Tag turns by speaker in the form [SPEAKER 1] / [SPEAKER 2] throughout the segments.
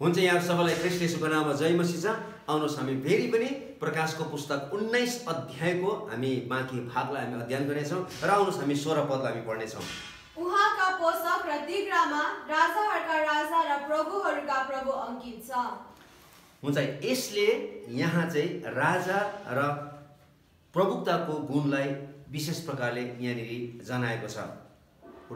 [SPEAKER 1] हुन्छ यहाँ सबैलाई यसुको नाममा जय मसी छ। आउनुहोस् हामी फेरि पनि प्रकाशको पुस्तक उन्नाइस अध्यायको हामी बाँकी भागलाई हामी अध्ययन गर्नेछौँ र आउनुहोस् हामी सोह्र पदलाई हामी पढ्नेछौँ।
[SPEAKER 2] उहाँका पोषक र तिग्रामा राजाहरूका राजा र प्रभुहरूका प्रभु अङ्कित छ।
[SPEAKER 1] हुन्छ यसले यहाँ चाहिँ राजा र प्रभुताको गुणलाई विशेष प्रकारले यहाँनिर जनाएको छ।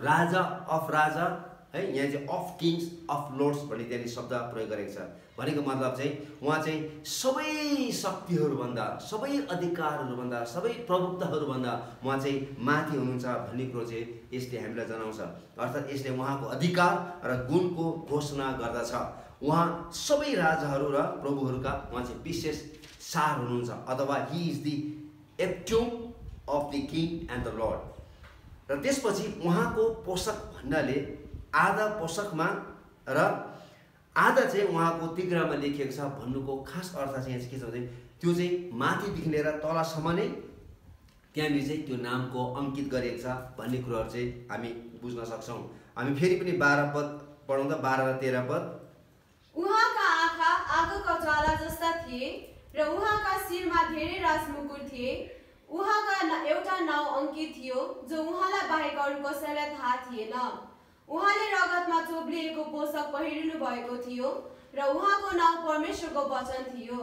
[SPEAKER 1] राजा अफ राजा है? यहाँ चाहिँ अफ किङ्स अफ लोर्ड्स भन्ने त्यहाँनिर शब्द प्रयोग गरेको छ। भनेको मतलब चाहिँ उहाँ चाहिँ सबै शक्तिहरूभन्दा सबै अधिकारहरूभन्दा सबै प्रभुत्वहरूभन्दा उहाँ चाहिँ माथि हुनुहुन्छ भन्ने कुरो चाहिँ यसले हामीलाई जनाउँछ। अर्थात् यसले उहाँको अधिकार र गुणको घोषणा गर्दछ। उहाँ सबै राजाहरू र प्रभुहरूका उहाँ चाहिँ विशेष सार हुनुहुन्छ। अथवा he is the epitome of the king and the lord र त्यसपछि उहाँको पोषक भन्नाले आधा पोषकमा र आधा चाहिँ उहाँको तिग्रामा लेखिएको छ भन्नुको खास अर्थ चाहिँ के छ भने त्यो चाहिँ माथिदेखि लिएर तलसम्म नै त्यहाँनिर चाहिँ त्यो नामको अङ्कित गरिएको छ भन्ने कुरोहरू चाहिँ हामी बुझ्न सक्छौँ। हामी फेरि पनि बाह्र पद पढौँ त बाह्र र तेह्र पद।
[SPEAKER 2] उहाँका आँखा आगोका ज्वाला जस्ता थिए र उहाँका शिरमा धेरै राजमुकुट थिए। उहाँका एउटा नाउँ अङ्कित थियो जो उहाँलाई बाहेक अरू कसैलाई थाहा थिएन। उहाँले रगतमा चोब्लिएको पोषक पहिरिनु भएको थियो र उहाँको नाउँ परमेश्वरको वचन थियो।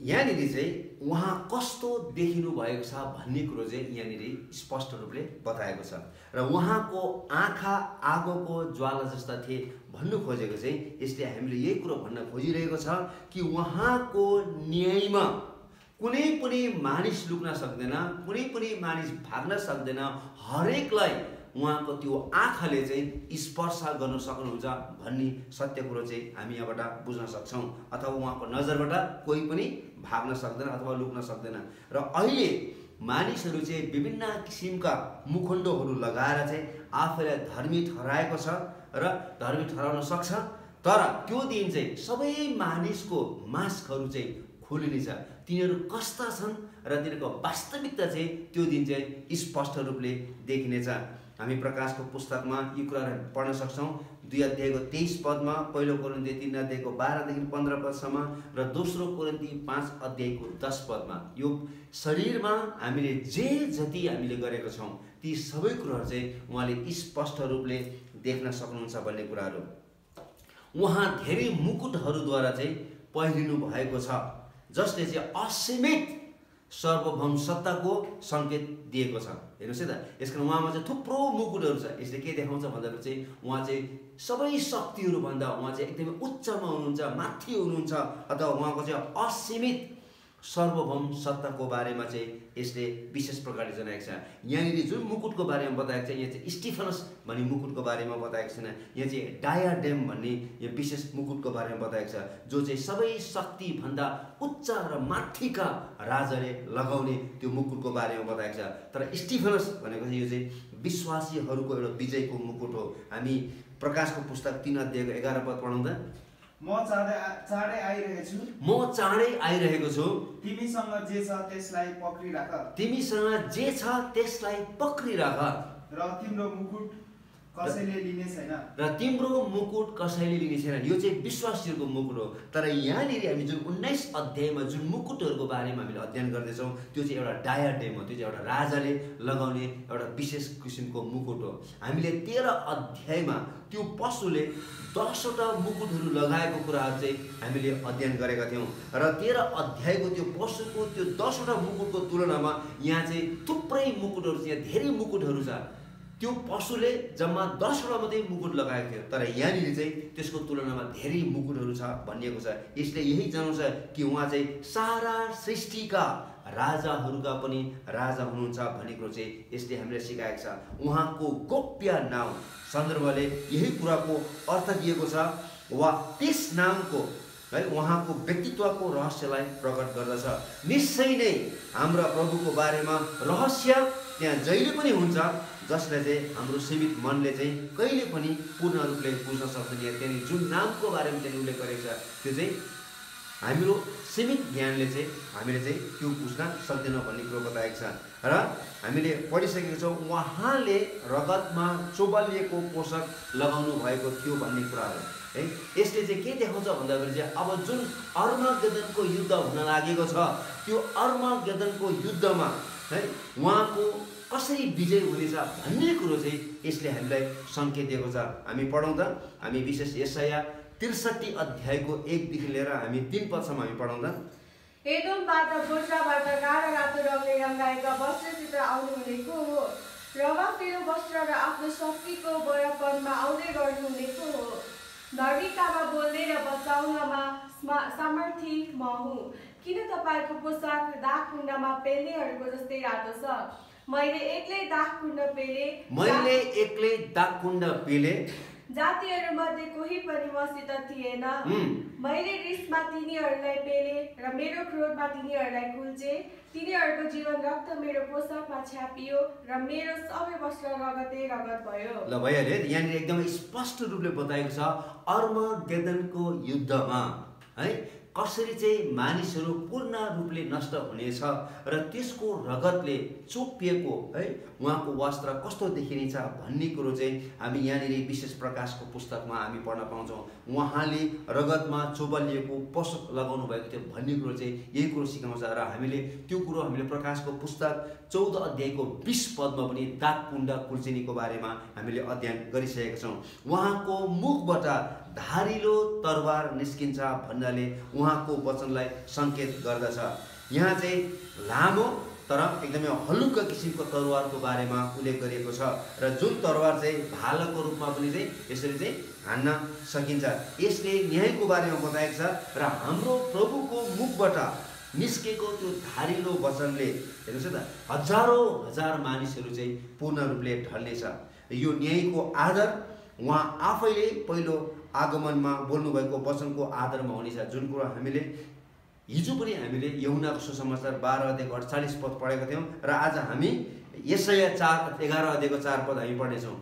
[SPEAKER 1] यहाँनिर चाहिँ उहाँ कस्तो देखिनु भएको छ भन्ने कुरो चाहिँ यहाँनिर स्पष्ट रूपले बताएको छ। र उहाँको आँखा आगोको ज्वाला जस्ता थिए भन्नु खोजेको चाहिँ यसले हामीले यही कुरो भन्न खोजिरहेको छ कि उहाँको न्यायमा कुनै पनि मानिस लुक्न सक्दैन कुनै पनि मानिस भाग्न सक्दैन हरेकलाई उहाँको त्यो आँखाले चाहिँ स्पर्श गर्न सक्नुहुन्छ भन्ने सत्य कुरो चाहिँ हामी यहाँबाट बुझ्न सक्छौँ अथवा उहाँको नजरबाट कोही पनि भाग्न सक्दैन अथवा लुक्न सक्दैन। र अहिले मानिसहरू चाहिँ विभिन्न किसिमका मुखण्डहरू लगाएर चाहिँ आफैलाई धर्मी ठहराएको छ र धर्मी ठहराउन सक्छ। तर त्यो दिन चाहिँ सबै मानिसको मास्कहरू चाहिँ खोलिनेछ। तिनीहरू कस्ता छन् र तिनीहरूको वास्तविकता चाहिँ त्यो दिन चाहिँ स्पष्ट रूपले देखिनेछ। हामी प्रकाशको पुस्तकमा यी कुराहरू पढ्न सक्छौँ। दुई अध्यायको तेइस पदमा पहिलो कोरिन्ती तिन अध्यायको बाह्रदेखि पन्ध्र पदसम्म र दोस्रो कोरिन्ती पाँच अध्यायको दस पदमा। यो शरीरमा हामीले जे जति हामीले गरेका छौँ ती सबै कुराहरू चाहिँ उहाँले स्पष्ट रूपले देख्न सक्नुहुन्छ भन्ने कुराहरू। उहाँ धेरै मुकुटहरूद्वारा चाहिँ पहिरिनु भएको छ जसले चाहिँ असीमित सर्वभौम सत्ताको सङ्केत दिएको छ। हेर्नुहोस् है त यस कारण उहाँमा चाहिँ थुप्रो मुकुटहरू छ। यसले के देखाउँछ भन्दाखेरि चाहिँ उहाँ चाहिँ सबै शक्तिहरूभन्दा उहाँ चाहिँ एकदमै उच्चमा हुनुहुन्छ माथि हुनुहुन्छ अथवा उहाँको चाहिँ असीमित सर्वभौम सत्ताको बारेमा चाहिँ यसले विशेष प्रकारले जनाएको छ। यहाँनिर जुन मुकुटको बारेमा बताएको छ यहाँ चाहिँ स्टिफनस भन्ने मुकुटको बारेमा बताएको छैन। यहाँ चाहिँ डायाडेम भन्ने यो विशेष मुकुटको बारेमा बताएको छ जो चाहिँ सबै शक्तिभन्दा उच्च र माथिका राजाले लगाउने त्यो मुकुटको बारेमा बताएको छ। तर स्टिफनस भनेको चाहिँ यो चाहिँ विश्वासीहरूको एउटा विजयको मुकुट हो। हामी प्रकाशको पुस्तक तिन अध्यायको एघार पद पढाउँदा
[SPEAKER 3] म चाँडै चाँडै आइरहेछु।
[SPEAKER 1] म चाँडै आइरहेको छु।
[SPEAKER 3] तिमीसँग जे छ त्यसलाई पक्रिराख।
[SPEAKER 1] तिमीसँग जे छ त्यसलाई पक्रिराख।
[SPEAKER 3] र तिम्रो मुकुट कसैले लिने छैन।
[SPEAKER 1] र तिम्रो मुकुट कसैले लिने छैन। यो चाहिँ विश्वासीहरूको मुकुट हो। तर यहाँनिर हामी जुन उन्नाइस अध्यायमा जुन मुकुटहरूको बारेमा हामीले अध्ययन गर्दैछौँ त्यो चाहिँ एउटा डायाडेम हो। त्यो चाहिँ एउटा राजाले लगाउने एउटा विशेष किसिमको मुकुट हो। हामीले तेह्र अध्यायमा त्यो पशुले दसवटा मुकुटहरू लगाएको कुराहरू चाहिँ हामीले अध्ययन गरेका थियौँ। र तेह्र अध्यायको त्यो पशुको त्यो दसवटा मुकुटको तुलनामा यहाँ चाहिँ थुप्रै मुकुटहरू यहाँ धेरै मुकुटहरू छ। त्यो पशुले जम्मा दसवटा मात्रै मुकुट लगाएको थियो तर यहाँनिर चाहिँ त्यसको तुलनामा धेरै मुकुटहरू छ भनिएको छ। यसले यही जनाउँछ कि उहाँ चाहिँ सारा सृष्टिका राजाहरूका पनि राजा हुनुहुन्छ भन्ने कुरो चाहिँ यसले हामीलाई सिकाएको छ। उहाँको गोप्य नाम सन्दर्भले यही कुराको अर्थ दिएको छ वा त्यस नामको है उहाँको व्यक्तित्वको रहस्यलाई प्रकट गर्दछ। निश्चय नै हाम्रा प्रभुको बारेमा रहस्य त्यहाँ जहिले पनि हुन्छ। जसले चाहिँ हाम्रो सीमित मनले चाहिँ कहिले पनि पूर्ण रूपले बुझ्न सक्दैन। यहाँ त्यहाँनिर जुन नामको बारेमा त्यहाँनिर उल्लेख गरेको छ त्यो चाहिँ हाम्रो सीमित ज्ञानले चाहिँ हामीले चाहिँ त्यो बुझ्न सक्दैनौँ भन्ने कुरो बताएको छ। र हामीले पढिसकेको छौँ उहाँले रगतमा चोबलिएको पोषक लगाउनु भएको थियो भन्ने कुराहरू है। यसले चाहिँ के देखाउँछ भन्दाखेरि चाहिँ अब जुन अर्मगेदनको युद्ध हुन लागेको छ त्यो अर्मगेदनको युद्धमा है उहाँको कसरी विजय हुनेछ भन्ने कुरो चाहिँ यसले हामीलाई सङ्केत दिएको छ। हामी पढौँ त हामी विशेष यसया त्रिसठी अध्यायको एकदेखि लिएर हामी तिन पदसम्म हामी पढौँ त।
[SPEAKER 2] हेदोमबाट बोस्राबाट गाढा रातो रङले रङ्गाएका वस्त्रसित आउनुहुने को हो। रवाफिलो वस्त्र र आफ्नो शक्तिको बडापनमा आउँदै गर्नुहुने को हो। धर्मिकतामा बोल्ने र बचाउनमा स्मा- सामर्थी म हुँ। किन तपाईँको पोसाक दाग कुण्डमा पेल्नेहरूको जस्तै रातो छ? मैले एक्लै दाग कुण्ड पेले।
[SPEAKER 1] मैले एक्लै दागकुण्ड पेले।
[SPEAKER 2] जातिहरूमध्ये कोही पनि मसित थिएन। मैले रिसमा तिनीहरूलाई पेले र मेरो क्रोधमा तिनीहरूलाई कुल्चे। तिनीहरूको जीवन रक्त मेरो पोसाकमा छ्यापियो र मेरो सबै वस्त्र रगतै रगत भयो।
[SPEAKER 1] ल भइहाल्यो यहाँनिर एकदमै स्पष्ट रूपले बताएको छ अर्म गेदनको युद्धमा है? कसरी चाहिँ मानिसहरू पूर्ण रूपले नष्ट हुनेछ र त्यसको रगतले चोपिएको है उहाँको वस्त्र कस्तो देखिनेछ भन्ने कुरो चाहिँ हामी यहाँनिर विशेष प्रकाशको पुस्तकमा हामी पढ्न पाउँछौँ। उहाँले रगतमा चोबलिएको पोषक लगाउनु भएको थियो भन्ने कुरो चाहिँ यही कुरो सिकाउँछ र हामीले त्यो कुरो हामीले प्रकाशको पुस्तक चौध अध्यायको बिस पदमा पनि दागकुण्ड कुल्चिनीको बारेमा हामीले अध्ययन गरिसकेका छौँ। उहाँको मुखबाट धारिलो तरवार निस्किन्छ भन्नाले उहाँको वचनलाई सङ्केत गर्दछ। यहाँ चाहिँ लामो तर एकदमै हलुका किसिमको तरवारको बारेमा उल्लेख गरिएको छ र जुन तरवार चाहिँ भालाको रूपमा पनि चाहिँ यसरी चाहिँ हान्न सकिन्छ। यसले न्यायको बारेमा बताएको छ र हाम्रो प्रभुको मुखबाट निस्केको त्यो धारिलो वचनले हेर्नुहोस् त हजारौँ हजार मानिसहरू चाहिँ पूर्ण रूपले ढल्नेछ। यो न्यायको आधार उहाँ आफैले पहिलो आगमनमा बोल्नुभएको वचनको आधारमा हुनेछ। जुन कुरो हामीले हिजो पनि हामीले यमुनाको सुसमाचार बाह्र अध्यायको अडचालिस पद पढेका थियौँ र आज हामी यसैया चार एघार अध्यायको चार पद हामी पढ्नेछौँ।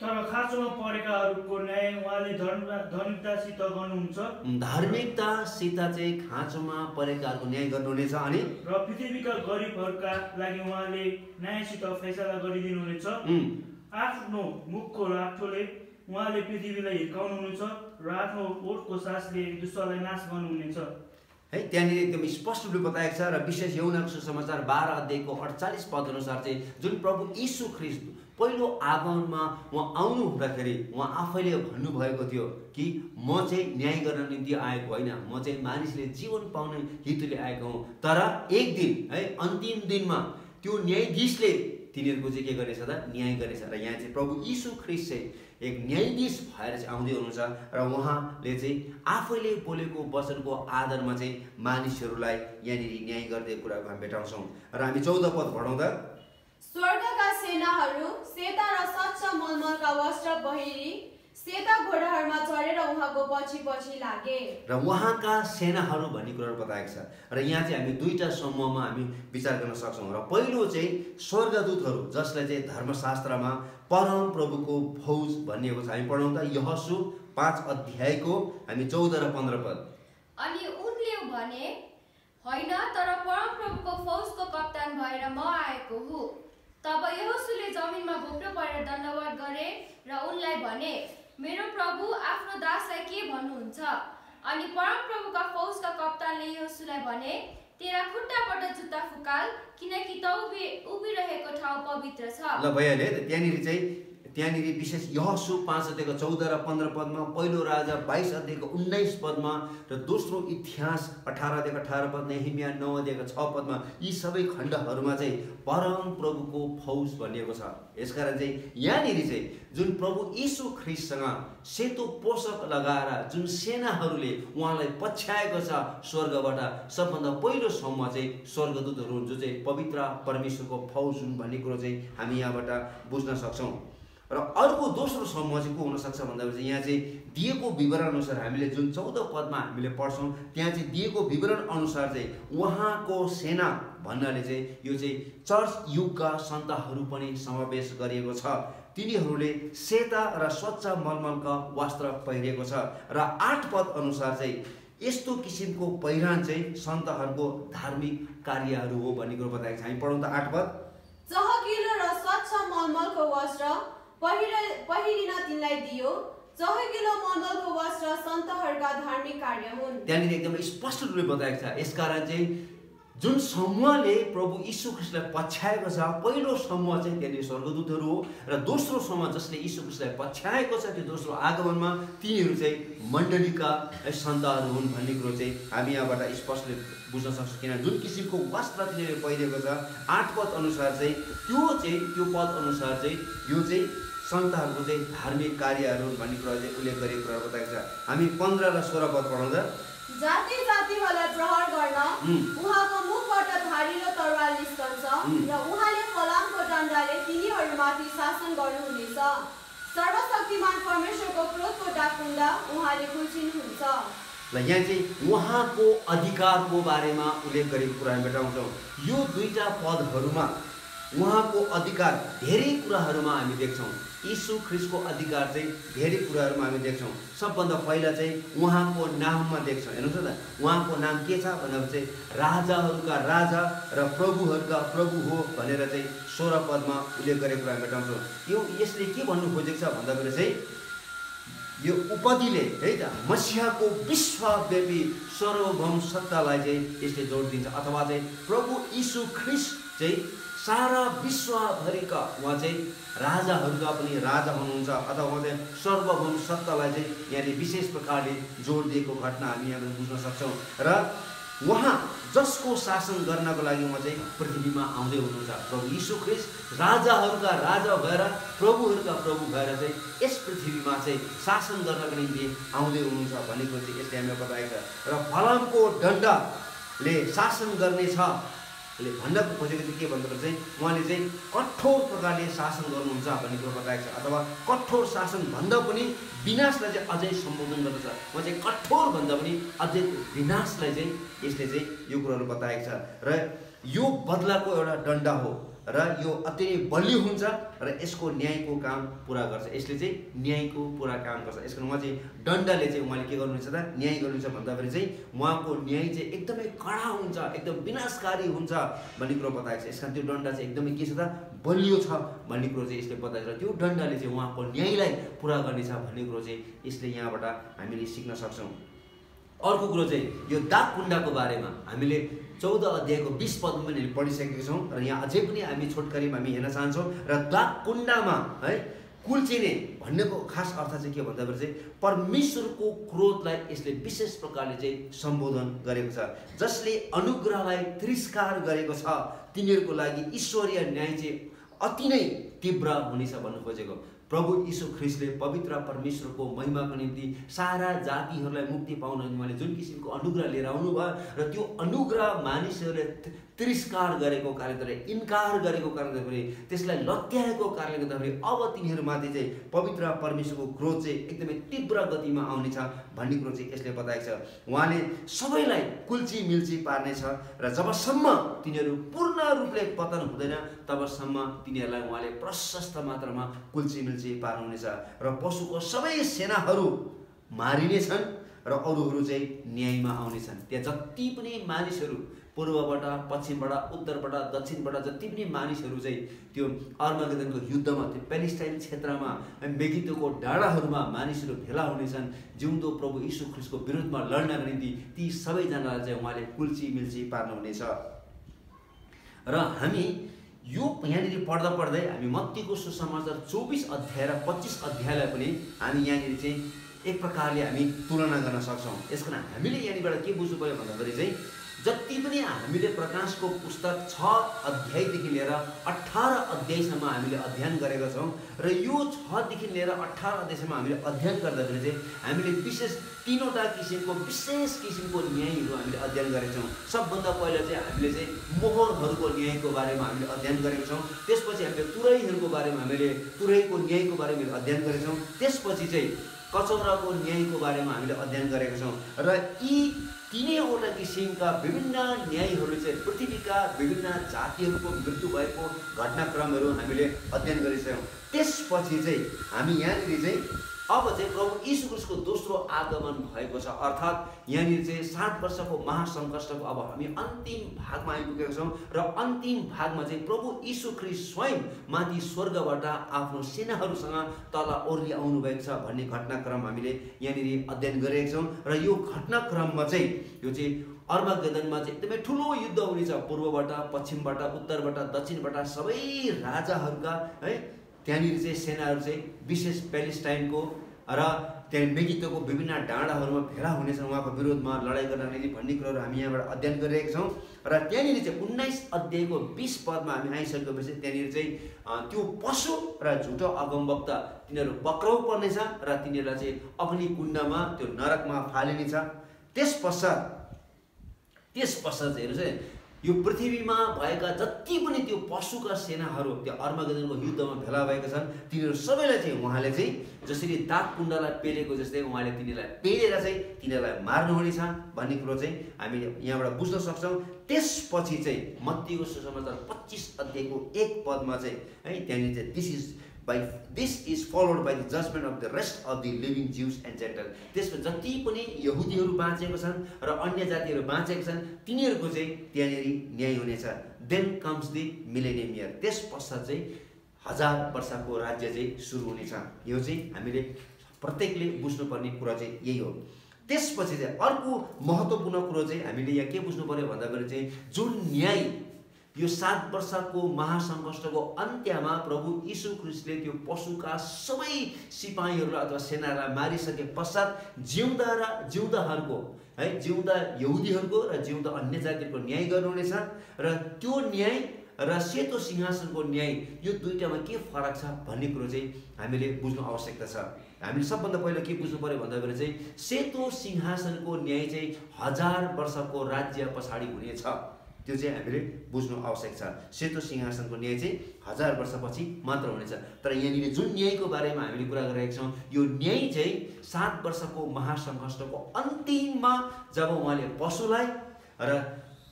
[SPEAKER 3] तर खाँचोमा परेकाहरूको न्याय उहाँले धर्म धर्मिकतासित गर्नुहुन्छ।
[SPEAKER 1] धार्मिकतासित चाहिँ खाँचोमा परेकाहरूको न्याय गर्नुहुनेछ अनि
[SPEAKER 3] र पृथ्वीका गरिबहरूका लागि उहाँले न्यायसित फैसला गरिदिनुहुनेछ। आफ्नो मुखको राठोले उहाँले पृथ्वीलाई हिर्काउनुहुनेछ र आफ्नो ओठको सासले दुष्टलाई नाश गर्नुहुनेछ
[SPEAKER 1] है त्यहाँनिर एकदम स्पष्ट रूपले बताएको छ र विशेष यौनाको सुसमाचार बाह्र अध्यायको अडचालिस पद अनुसार चाहिँ जुन प्रभु यीशु ख्रिस्ट पहिलो आगमनमा उहाँ आउनु हुँदाखेरि उहाँ आफैले भन्नुभएको थियो कि म चाहिँ न्याय गर्न निम्ति आएको होइन म चाहिँ मानिसले जीवन पाउने हेतुले आएको हुँ। तर एक दिन है अन्तिम दिनमा त्यो न्यायाधीशले तिनीहरूको चाहिँ के गरेछ त? न्याय गरेछ। र यहाँ चाहिँ प्रभु यीशु ख्रिस्ट चाहिँ एक न्यायाधीश भएर चाहिँ आउँदै हुनुहुन्छ र उहाँले चाहिँ आफैले बोलेको वचनको आधारमा चाहिँ मानिसहरूलाई यहाँनिर न्याय गर्दै कुराको हामी भेटाउँछौँ। र हामी चौध पद त।
[SPEAKER 2] स्वर्गका सेनाहरू सेता र सच्च मलमलका वस्त्र पहिरी सेता घोडाहरूमा चढेर उहाँको पछि पछि लागे।
[SPEAKER 1] र उहाँका सेनाहरू भन्ने कुराहरू बताएको छ। र यहाँ चाहिँ हामी दुईवटा समूहमा हामी विचार गर्न सक्छौँ। र पहिलो चाहिँ स्वर्गदूतहरू जसलाई चाहिँ धर्मशास्त्रमा परम प्रभुको फौज भनिएको छ। हामी पढौँ त यहसु पाँच अध्यायको हामी चौध र पन्ध्र पद।
[SPEAKER 4] अनि उनले भने होइन तर परमप्रभुको फौजको कप्तान भएर म आएको हुँ तब यहोसुले जमिनमा भोग्न परेर दण्डवत गरे र उनलाई भने मेरो प्रभु आफ्नो दासलाई के भन्नुहुन्छ? अनि परमप्रभुका फौजका कप्तानले यहोसुलाई भने तेरा खुट्टाबाट जुत्ता फुकाल किनकि त उभि उभिरहेको ठाउँ पवित्र छ।
[SPEAKER 1] ल भइहाल्यो त्यहाँनिर चाहिँ त्यहाँनिर विशेष यहसु पाँच अध्यायको चौध र पन्ध्र पदमा पहिलो राजा बाइस अध्यायको उन्नाइस पदमा र दोस्रो इतिहास अठार अध्यायको अठार पद नेहिमिया नौ अध्यायको छ पदमा यी सबै खण्डहरूमा चाहिँ परम प्रभुको फौज भनिएको छ। यसकारण चाहिँ यहाँनिर चाहिँ जुन प्रभु यीशु ख्रिससँग सेतो पोषक लगाएर जुन सेनाहरूले उहाँलाई पछ्याएको छ स्वर्गबाट सबभन्दा पहिलो समूह चाहिँ स्वर्गदूतहरू जो चाहिँ पवित्र परमेश्वरको फौज हुन् भन्ने कुरो चाहिँ हामी यहाँबाट बुझ्न सक्छौँ। र अर्को दोस्रो समूह चाहिँ को हुनसक्छ भन्दाखेरि यहाँ चाहिँ दिएको विवरण अनुसार हामीले जुन चौध पदमा हामीले पढ्छौँ त्यहाँ चाहिँ दिएको विवरण अनुसार चाहिँ उहाँको सेना भन्नाले चाहिँ यो चाहिँ चर्च युगका सन्तहरू पनि समावेश गरिएको छ। तिनीहरूले सेता र स्वच्छ मलमलका वस्त्र पहिरिएको छ र आठ पद अनुसार चाहिँ यस्तो किसिमको पहिरन चाहिँ सन्तहरूको धार्मिक कार्यहरू हो भन्ने कुरो बताएको छ। हामी पढौँ त आठ पद।
[SPEAKER 2] चहकिलो र स्वच्छ मलमलको वस्त्र पहिर पहिरिन तिनलाई दियो।
[SPEAKER 1] त्यहाँनिर एकदमै स्पष्ट रूपले बताएको छ यसकारण चाहिँ जुन समूहले प्रभु यीशु ख्रिस्टलाई पछ्याएको छ पहिलो समूह चाहिँ त्यहाँनिर स्वर्गदूतहरू हो र दोस्रो समूह जसले यीशु ख्रिस्टलाई पछ्याएको छ त्यो दोस्रो आगमनमा तिनीहरू चाहिँ मण्डलीका सन्तहरू हुन् भन्ने कुरो चाहिँ हामी यहाँबाट स्पष्टले बुझ्न सक्छौँ। किन जुन किसिमको वस्त्र तिनीहरूले पहिरेको छ आठ पद अनुसार चाहिँ त्यो चाहिँ त्यो पद अनुसार चाहिँ यो चाहिँ सन्तहरूको चाहिँ धार्मिक कार्यहरू भन्ने कुरा चाहिँ उल्लेख गरेको कुरा बताएको छ। हामी पन्ध्र र सोह्र पद पढाउँदा
[SPEAKER 2] जाति जातिहरूलाई प्रहार गर्न। उहाँको मुखबाट धारिलो तरवार निस्कन्छ। र उहाँले फलामको डन्डाले तिनीहरूमाथि शासन गर्नुहुनेछ। सर्वशक्तिमान परमेश्वरको क्रोधको डाकुण्डा उहाँले कुल्चिनुहुन्छ
[SPEAKER 1] र यहाँ चाहिँ उहाँको अधिकारको बारेमा उल्लेख गरेको कुरा हामी भेटाउँछौँ। यो दुईटा पदहरूमा उहाँको अधिकार धेरै कुराहरूमा हामी देख्छौँ। यीशु ख्रिस्टको अधिकार चाहिँ धेरै कुराहरूमा हामी देख्छौँ। सबभन्दा पहिला चाहिँ उहाँको नाममा देख्छौँ। हेर्नुहोस् न त उहाँको नाम के छ चाहिँ राजाहरूका राजा र प्रभुहरूका प्रभु हो भनेर चाहिँ सोह्र पदमा उल्लेख गरेको कुरा भेटाउँछौँ यो यसले के भन्नु खोजेको छ भन्दाखेरि चाहिँ यो उपाधिले है त मसिहाको विश्वव्यापी सर्वभौम सत्तालाई चाहिँ यसले जोड दिन्छ। अथवा चाहिँ प्रभु यीशु ख्रिस्ट चाहिँ सारा विश्वभरिका उहाँ चाहिँ राजाहरूका पनि राजा हुनुहुन्छ अथवा उहाँ चाहिँ सर्वभौम सत्तालाई चाहिँ यहाँले विशेष प्रकारले जोड दिएको घटना हामी यहाँबाट बुझ्न सक्छौँ। र उहाँ जसको शासन गर्नको लागि उहाँ चाहिँ पृथ्वीमा आउँदै हुनुहुन्छ प्रभु यीशु ख्रिस्ट राजाहरूका राजा भएर प्रभुहरूका प्रभु भएर चाहिँ यस पृथ्वीमा चाहिँ शासन गर्नको निम्ति आउँदै हुनुहुन्छ भन्ने कुरो चाहिँ यसले हामीलाई बताएको छ। र फलामको दण्डले शासन गर्नेछ। ले भन्न खोजेको चाहिँ के भन्दाखेरि चाहिँ उहाँले चाहिँ कठोर प्रकारले शासन गर्नुहुन्छ भन्ने कुरो बताएको छ। अथवा कठोर शासन भन्दा पनि विनाशलाई चाहिँ अझै सम्बोधन गर्दछ। उहाँ चाहिँ कठोर भन्दा पनि अझै विनाशलाई चाहिँ यसले चाहिँ यो कुरोहरू बताएको छ। र यो बदलाको एउटा डन्डा हो। र यो अति नै बलियो हुन्छ र यसको न्यायको काम पुरा गर्छ। यसले चाहिँ न्यायको पुरा काम गर्छ। यसको उहाँ चाहिँ दण्डले चाहिँ उहाँले के गर्नुहुन्छ त? न्याय गर्नुहुन्छ भन्दाखेरि चाहिँ उहाँको न्याय चाहिँ एकदमै कडा हुन्छ एकदम विनाशकारी हुन्छ भन्ने कुरो बताएको छ। यसका त्यो दण्ड चाहिँ एकदमै के छ त? बलियो छ भन्ने कुरो चाहिँ यसले बताएको छ त्यो दण्डले चाहिँ उहाँको न्यायलाई पुरा गर्नेछ भन्ने कुरो चाहिँ यसले यहाँबाट हामीले सिक्न सक्छौँ। अर्को कुरो चाहिँ यो दाग कुण्डाको बारेमा हामीले चौध अध्यायको बिस पदमा पनि पढिसकेका छौँ र यहाँ अझै पनि हामी छोटकरीमा हामी हेर्न चाहन्छौँ र दाग कुण्डामा है कुल्चिने भन्नेको खास अर्थ चाहिँ के भन्दाखेरि चाहिँ परमेश्वरको क्रोधलाई यसले विशेष प्रकारले चाहिँ सम्बोधन गरेको छ। जसले अनुग्रहलाई तिरस्कार गरेको छ तिनीहरूको लागि ईश्वरीय न्याय चाहिँ अति नै तीव्र हुनेछ भन्नु खोजेको। प्रभु यीशु ख्रिस्टले पवित्र परमेश्वरको महिमाको निम्ति सारा जातिहरूलाई मुक्ति पाउन उहाँले जुन किसिमको अनुग्रह लिएर आउनुभयो र त्यो अनुग्रह मानिसहरूले तिरस्कार गरेको कारणले गर्दाखेरि इन्कार गरेको कारणले गर्दाखेरि त्यसलाई लत्याएको कारणले गर्दाखेरि अब तिनीहरूमाथि चाहिँ पवित्र परमेश्वरको क्रोध चाहिँ एकदमै तीव्र गतिमा आउनेछ भन्ने कुरो चाहिँ यसले बताएको छ। उहाँले सबैलाई कुल्ची मिल्ची पार्नेछ र जबसम्म तिनीहरू पूर्ण रूपले पतन हुँदैन तबसम्म तिनीहरूलाई उहाँले प्रशस्त मात्रामा कुल्ची मिल्ची पार्नुहुनेछ र पशुको सबै सेनाहरू मारिनेछन् र अरूहरू चाहिँ न्यायमा आउनेछन्। त्यहाँ जति पनि मानिसहरू पूर्वबाट पश्चिमबाट उत्तरबाट दक्षिणबाट जति पनि मानिसहरू चाहिँ त्यो अर्मागदनको युद्धमा त्यो पेलिस्टाइन क्षेत्रमा मेगितोको डाँडाहरूमा मानिसहरू भेला हुनेछन् जिउँदो प्रभु यीशु ख्रिस्टको विरुद्धमा लड्नका निम्ति ती सबैजनालाई चाहिँ उहाँले कुल्ची मिल्ची पार्नुहुनेछ। र हामी यो यहाँनिर पढ्दा पढ्दै हामी मत्तीको सुसमाचार चौबिस अध्याय र पच्चिस अध्यायलाई पनि हामी यहाँनिर चाहिँ एक प्रकारले हामी तुलना गर्न सक्छौँ। यस कारण हामीले यहाँनिरबाट के बुझ्नु पऱ्यो भन्दाखेरि चाहिँ जति पनि हामीले प्रकाशको पुस्तक छ अध्यायदेखि लिएर अठार अध्यायसम्म हामीले अध्ययन गरेका छौँ र यो छदेखि लिएर अठार अध्यायसम्म हामीले अध्ययन गर्दाखेरि चाहिँ हामीले विशेष तिनवटा किसिमको विशेष किसिमको न्यायहरू हामीले अध्ययन गरेका छौँ। सबभन्दा पहिला चाहिँ हामीले चाहिँ मोहरहरूको न्यायको बारेमा हामीले अध्ययन गरेका छौँ। त्यसपछि हामीले तुरैहरूको बारेमा हामीले तुरैको न्यायको बारेमा हामीले अध्ययन गरेका छौँ। त्यसपछि चाहिँ कचौराको न्यायको बारेमा हामीले अध्ययन गरेका छौँ। र यी तिनैवटा किसिमका विभिन्न न्यायहरू चाहिँ पृथ्वीका विभिन्न जातिहरूको मृत्यु भएको घटनाक्रमहरू हामीले अध्ययन गरेका छौँ त्यसपछि चाहिँ हामी यहाँनिर चाहिँ अब चाहिँ प्रभु यीशु क्रिस्टको दोस्रो आगमन भएको छ। अर्थात् यहाँनिर चाहिँ सात वर्षको महासङ्कष्टको अब हामी अन्तिम भागमा आइपुगेका छौँ र अन्तिम भागमा चाहिँ प्रभु यीशु ख्रिस्ट स्वयं माथि स्वर्गबाट आफ्नो सेनाहरूसँग तल ओर्ली आउनुभएको छ भन्ने घटनाक्रम हामीले यहाँनिर अध्ययन गरेका छौँ र यो घटनाक्रममा चाहिँ यो चाहिँ अर्मागदनमा चाहिँ एकदमै ठुलो युद्ध हुनेछ। पूर्वबाट पश्चिमबाट उत्तरबाट दक्षिणबाट सबै राजाहरूका है त्यहाँनिर चाहिँ सेनाहरू चाहिँ विशेष प्यालेस्टाइनको र त्यहाँ मेगितोको विभिन्न डाँडाहरूमा भेला हुनेछन्। उहाँको विरोधमा लडाइँ गर्न निम्ति भन्ने कुरोहरू हामी यहाँबाट अध्ययन गरिरहेका छौँ। र त्यहाँनिर चाहिँ उन्नाइस अध्यायको बिस पदमा हामी आइसकेपछि त्यहाँनिर चाहिँ त्यो पशु र झुटो अगमवक्ता तिनीहरू पक्राउ पर्नेछ र तिनीहरूलाई चाहिँ अग्नि कुण्डमा त्यो नरकमा फालिनेछ। त्यस पश्चात त्यस पश्चात चाहिँ यो पृथ्वीमा भएका जति पनि त्यो पशुका सेनाहरू त्यो अर्मगदनको युद्धमा भेला भएका छन् तिनीहरू सबैलाई चाहिँ उहाँले चाहिँ जसरी कुण्डलाई पेलेको जस्तै उहाँले तिनीहरूलाई पेलेर चाहिँ तिनीहरूलाई मार्नुहुनेछ भन्ने कुरो चाहिँ हामीले यहाँबाट बुझ्न सक्छौँ। त्यसपछि चाहिँ मत्तीको सुसमाचार पच्चिस अध्यायको एक पदमा चाहिँ है त्यहाँनिर चाहिँ this is by this is followed by the judgement of the rest of the living Jews and gentile त्यसमा जति पनि यहुदीहरू बाँचेको छन् र अन्य जातिहरू बाँचेका छन् तिनीहरूको चाहिँ त्यहाँनिर न्याय हुनेछ। Then comes the millennium year त्यस पश्चात चाहिँ हजार वर्षको राज्य चाहिँ सुरु हुनेछ। यो चाहिँ हामीले प्रत्येकले बुझ्नुपर्ने कुरा चाहिँ यही हो। त्यसपछि चाहिँ अर्को महत्त्वपूर्ण कुरो चाहिँ हामीले यहाँ के बुझ्नु पऱ्यो भन्दाखेरि चाहिँ जुन न्याय यो सात वर्षको महासङ्कष्टको अन्त्यमा प्रभु यीशु ख्रिस्टले त्यो पशुका सबै सिपाहीहरूलाई अथवा सेनालाई मारिसके पश्चात जिउँदा र जिउँदाहरूको है जिउँदा यहुदीहरूको र जिउँदा अन्य जातिहरूको न्याय गर्नुहुनेछ र त्यो न्याय र सेतो सिंहासनको न्याय यो दुइटामा के फरक छ भन्ने कुरो चाहिँ हामीले बुझ्नु आवश्यकता छ। हामीले सबभन्दा पहिला के बुझ्नु पऱ्यो भन्दाखेरि चाहिँ सेतो सिंहासनको न्याय चाहिँ हजार वर्षको राज्य पछाडि हुनेछ। त्यो चाहिँ हामीले बुझ्नु आवश्यक छ। सेतो सिंहासनको न्याय चाहिँ हजार वर्षपछि मात्र हुनेछ। तर यहाँनिर जुन न्यायको बारेमा हामीले कुरा गरिरहेका छौँ यो न्याय चाहिँ सात वर्षको महासङ्कष्टको अन्तिममा जब उहाँले पशुलाई र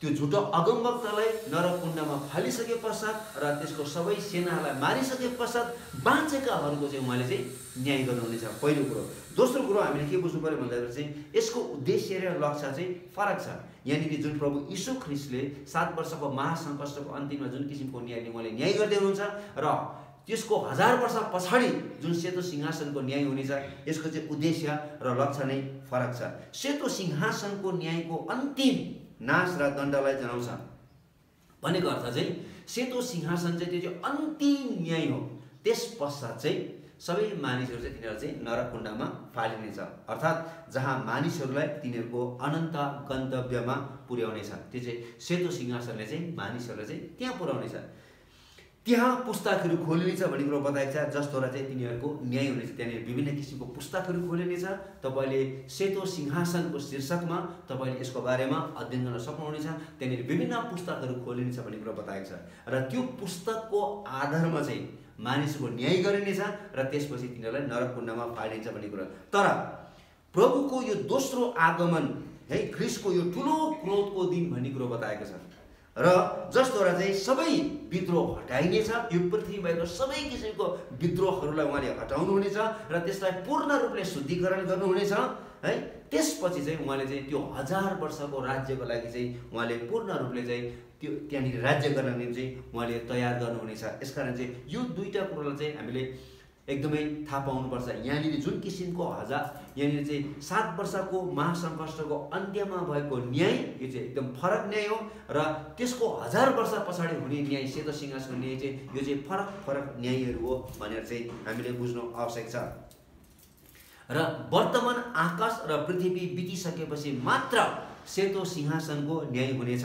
[SPEAKER 1] त्यो झुटो अगमवक्तालाई नरकुण्डमा फालिसके पश्चात र त्यसको सबै सेनाहरूलाई मारिसके पश्चात बाँचेकाहरूको चाहिँ उहाँले चाहिँ न्याय गर्नुहुनेछ। पहिलो कुरो। दोस्रो कुरो हामीले के बुझ्नु पऱ्यो भन्दाखेरि चाहिँ यसको उद्देश्य र लक्ष्य चाहिँ फरक छ। यहाँनिर जुन प्रभु यीशु ख्रिस्टले सात वर्षको महासङ्कष्टको अन्तिममा जुन किसिमको न्यायले उहाँले न्याय गर्दै हुनुहुन्छ र त्यसको हजार वर्ष पछाडि जुन सेतो सिंहासनको न्याय हुनेछ यसको चाहिँ उद्देश्य र लक्ष्य नै फरक छ। सेतो सिंहासनको न्यायको अन्तिम नाश र दण्डलाई जनाउँछ। भनेको अर्थ चाहिँ सेतो सिंहासन चाहिँ त्यो चाहिँ अन्तिम न्याय हो। त्यस पश्चात चाहिँ सबै मानिसहरू चाहिँ तिनीहरू चाहिँ नरकुण्डमा फालिनेछ। अर्थात् जहाँ मानिसहरूलाई तिनीहरूको अनन्त गन्तव्यमा पुर्याउनेछ त्यो चाहिँ सेतो सिंहासनले चाहिँ मानिसहरूलाई चाहिँ त्यहाँ पुर्याउनेछ त्यहाँ पुस्तकहरू खोलिनेछ भन्ने कुरो बताएको छ जसद्वारा चाहिँ तिनीहरूको न्याय हुनेछ त्यहाँनिर विभिन्न किसिमको पुस्तकहरू खोलिनेछ। तपाईँले सेतो सिंहासनको शीर्षकमा तपाईँले यसको बारेमा अध्ययन गर्न सक्नुहुनेछ। त्यहाँनिर विभिन्न पुस्तकहरू खोलिनेछ भन्ने कुरो बताएको छ। र त्यो पुस्तकको आधारमा चाहिँ मानिसको न्याय गरिनेछ र त्यसपछि तिनीहरूलाई नरकुण्डमा फालिन्छ भन्ने कुरा तर प्रभुको यो दोस्रो आगमन है ख्रिसको यो ठुलो क्रोधको दिन भन्ने कुरो बताएको छ। र जसद्वारा चाहिँ सबै विद्रोह हटाइनेछ यो पृथ्वी भएको सबै किसिमको विद्रोहहरूलाई उहाँले हटाउनुहुनेछ र त्यसलाई पूर्ण रूपले शुद्धिकरण गर्नुहुनेछ। है? त्यसपछि चाहिँ उहाँले चाहिँ त्यो हजार वर्षको राज्यको लागि चाहिँ उहाँले पूर्ण रूपले चाहिँ त्यो त्यहाँनिर राज्य गर्न निम्ति चाहिँ उहाँले तयार गर्नुहुनेछ। यसकारण चाहिँ यो दुईवटा कुरोलाई चाहिँ हामीले एकदमै थाहा पाउनुपर्छ। यहाँनिर जुन किसिमको हजार यहाँनिर चाहिँ सात वर्षको महासङ्कष्टको अन्त्यमा भएको न्याय यो चाहिँ एकदम फरक न्याय हो र त्यसको हजार वर्ष पछाडि हुने न्याय सेतो सिंहासको न्याय चाहिँ यो चाहिँ फरक फरक न्यायहरू हो भनेर चाहिँ हामीले बुझ्नु आवश्यक छ। र वर्तमान आकाश र पृथ्वी बितिसकेपछि मात्र सेतो सिंहासनको न्याय हुनेछ।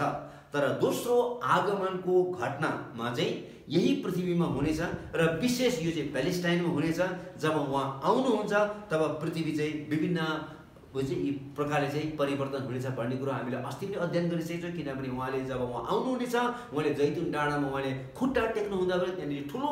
[SPEAKER 1] तर दोस्रो आगमनको घटनामा चाहिँ यही पृथ्वीमा हुनेछ र विशेष यो चाहिँ प्यालेस्टाइनमा हुनेछ। जब उहाँ आउनुहुन्छ तब पृथ्वी चाहिँ विभिन्न चाहिँ यी प्रकारले चाहिँ परिवर्तन हुनेछ भन्ने कुरो हामीले अस्ति पनि अध्ययन गरिसकेको छौँ किनभने उहाँले जब उहाँ आउनुहुनेछ उहाँले जैतुन डाँडामा उहाँले खुट्टा टेक्नु हुँदाखेरि त्यहाँनिर ठुलो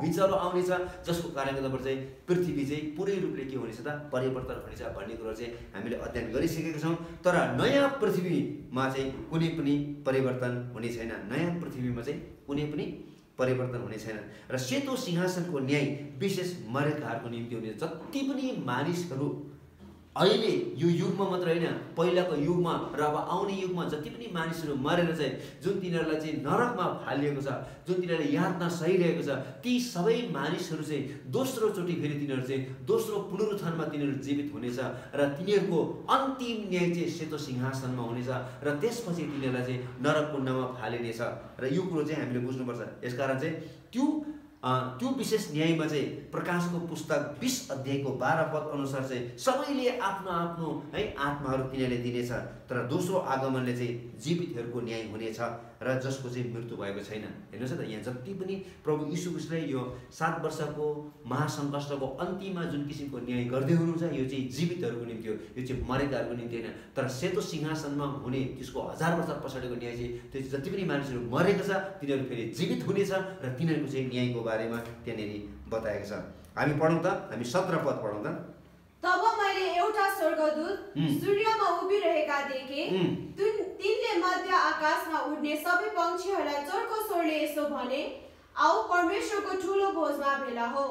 [SPEAKER 1] भुइँचालो आउनेछ जसको कारणले गर्दा चाहिँ पृथ्वी चाहिँ पुरै रूपले के हुनेछ त परिवर्तन हुनेछ भन्ने कुरो चाहिँ हामीले अध्ययन गरिसकेका छौँ। तर नयाँ पृथ्वीमा चाहिँ कुनै पनि परिवर्तन हुने छैन। नयाँ पृथ्वीमा चाहिँ कुनै पनि परिवर्तन हुने छैन। र सेतो सिंहासनको न्याय विशेष मरेकाहरूको निम्ति हुने जति पनि मानिसहरू अहिले यो युगमा मात्र होइन पहिलाको युगमा र अब आउने युगमा जति पनि मानिसहरू मरेर चाहिँ जुन तिनीहरूलाई चाहिँ नरकमा फालिएको छ जुन तिनीहरूले यातना सहिरहेको छ ती सबै मानिसहरू चाहिँ दोस्रोचोटि फेरि तिनीहरू चाहिँ दोस्रो पुनरुत्थानमा तिनीहरू जीवित हुनेछ र तिनीहरूको अन्तिम न्याय चाहिँ सेतो सिंहासनमा हुनेछ र त्यसपछि तिनीहरूलाई चाहिँ नरक कुण्डमा फालिनेछ। र यो कुरो चाहिँ हामीले बुझ्नुपर्छ। यसकारण चाहिँ त्यो त्यो विशेष न्यायमा चाहिँ प्रकाशको पुस्तक बिस अध्यायको बाह्र पद अनुसार चाहिँ सबैले आफ्नो आफ्नो है आत्माहरू तिनीहरूले दिनेछ तर दोस्रो आगमनले चाहिँ जीवितहरूको न्याय हुनेछ। र जसको चाहिँ मृत्यु भएको छैन। हेर्नुहोस् त यहाँ जति पनि प्रभु यीशु कृष्णले यो सात वर्षको महासङ्कष्टको अन्तिममा जुन किसिमको न्याय गर्दै हुनुहुन्छ यो चाहिँ जीवितहरूको निम्ति हो यो चाहिँ मरेकाहरूको निम्ति होइन। तर सेतो सिंहासनमा हुने त्यसको हजार वर्ष पछाडिको न्याय चाहिँ त्यो चाहिँ जति पनि मानिसहरू मरेको छ तिनीहरू फेरि जीवित हुनेछ र तिनीहरूको चाहिँ न्यायको बारेमा त्यहाँनिर बताएको छ। हामी पढौँ त हामी सत्र पद पढौँ त।
[SPEAKER 2] तब मैले एउटा स्वर्गदूत. सूर्यमा उभिरहेका देखे। तिनले मध्य आकाशमा उड्ने सबै पक्षीहरूलाई चर्को स्वरले यसो भने आऊ परमेश्वरको ठुलो भोजमा भेला हो।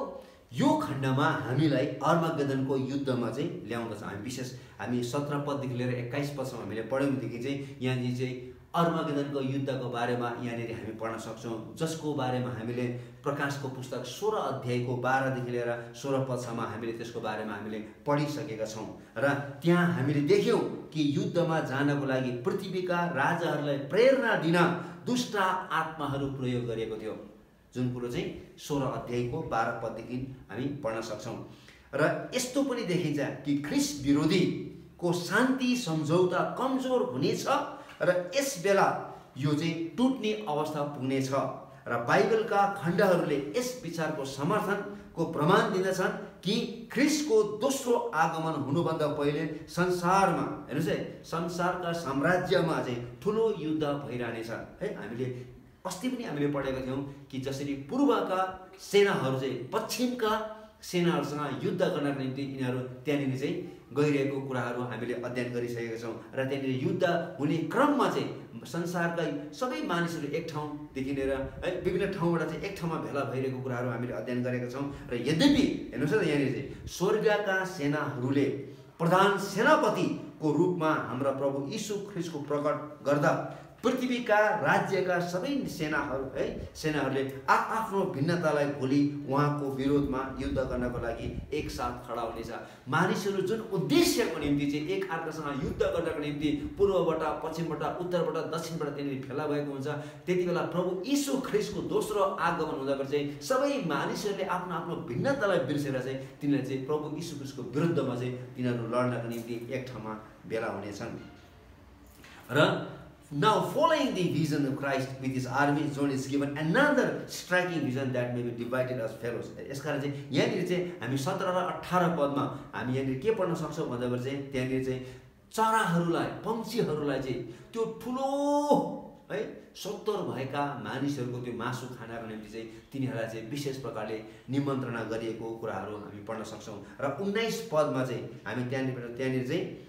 [SPEAKER 1] यो खण्डमा हामीलाई अर्मागदनको युद्धमा चाहिँ ल्याउँदछ। हामी विशेष हामी सत्र पददेखि लिएर एक्काइस पदसम्म हामीले पढ्यौँ भनेदेखि चाहिँ यहाँनिर चाहिँ अर्मागदनको युद्धको बारेमा यहाँनिर हामी पढ्न सक्छौँ जसको बारेमा हामीले प्रकाशको पुस्तक सोह्र अध्यायको बाह्रदेखि लिएर सोह्र पदसम्म हामीले त्यसको बारेमा हामीले पढिसकेका छौँ। र त्यहाँ हामीले देख्यौँ कि युद्धमा जानको लागि पृथ्वीका राजाहरूलाई प्रेरणा दिन दुष्ट आत्माहरू प्रयोग गरिएको थियो। जुन कुरो चाहिँ सोह्र अध्यायको बाह्र पददेखि हामी पढ्न सक्छौँ। र यस्तो पनि देखिन्छ कि ख्रिस विरोधीको शान्ति सम्झौता कमजोर हुनेछ र यस बेला यो चाहिँ टुट्ने अवस्था पुग्नेछ र बाइबलका खण्डहरूले यस विचारको समर्थनको प्रमाण दिँदछन् कि ख्रिसको दोस्रो आगमन हुनुभन्दा पहिले संसारमा हेर्नुहोस् है संसारका साम्राज्यमा चाहिँ ठुलो युद्ध भइरहनेछ। है हामीले अस्ति पनि हामीले पढेका थियौँ कि जसरी पूर्वका सेनाहरू चाहिँ पश्चिमका सेनाहरूसँग युद्ध गर्नको निम्ति यिनीहरू त्यहाँनिर चाहिँ गइरहेको कुराहरू हामीले अध्ययन गरिसकेका छौँ र त्यहाँनिर युद्ध हुने क्रममा चाहिँ संसारका सबै मानिसहरू एक ठाउँदेखि लिएर है विभिन्न ठाउँबाट चाहिँ एक ठाउँमा भेला भइरहेको कुराहरू हामीले अध्ययन गरेका छौँ र यद्यपि हेर्नुहोस् न यहाँनिर चाहिँ स्वर्गका सेनाहरूले प्रधान सेनापतिको रूपमा हाम्रा प्रभु यीशु ख्रिस्टको प्रकट गर्दा पृथ्वीका राज्यका सबै सेनाहरू है सेनाहरूले आफ्नो भिन्नतालाई भोलि उहाँको विरोधमा युद्ध गर्नको लागि एकसाथ खडा हुनेछ। मानिसहरू जुन उद्देश्यको निम्ति चाहिँ एक अर्कासँग युद्ध गर्नको निम्ति पूर्वबाट पश्चिमबाट उत्तरबाट दक्षिणबाट त्यहाँनिर फेला भएको हुन्छ त्यति बेला प्रभु यीशु ख्रिस्टको दोस्रो आगमन हुँदाखेरि चाहिँ सबै मानिसहरूले आफ्नो आफ्नो भिन्नतालाई बिर्सेर चाहिँ तिनीहरूले चाहिँ प्रभु यीशु ख्रिस्टको विरुद्धमा चाहिँ तिनीहरू लड्नको निम्ति एक ठाउँमा भेला हुनेछन्। र Now, following the vision of Christ with his army, John is given another striking vision that may be divided as fellows. यसकारण चाहिँ यहाँनिर चाहिँ हामी सत्र र अठार पदमा हामी यहाँनिर के पढ्न सक्छौँ भन्दाखेरि चाहिँ त्यहाँनिर चाहिँ चराहरूलाई पक्षीहरूलाई चाहिँ त्यो ठुलो है सत्तर भएका मानिसहरूको त्यो मासु खानाको निम्ति चाहिँ तिनीहरूलाई चाहिँ विशेष प्रकारले निमन्त्रणा गरिएको कुराहरू हामी पढ्न सक्छौँ र उन्नाइस पदमा चाहिँ हामी त्यहाँनिर त्यहाँनिर चाहिँ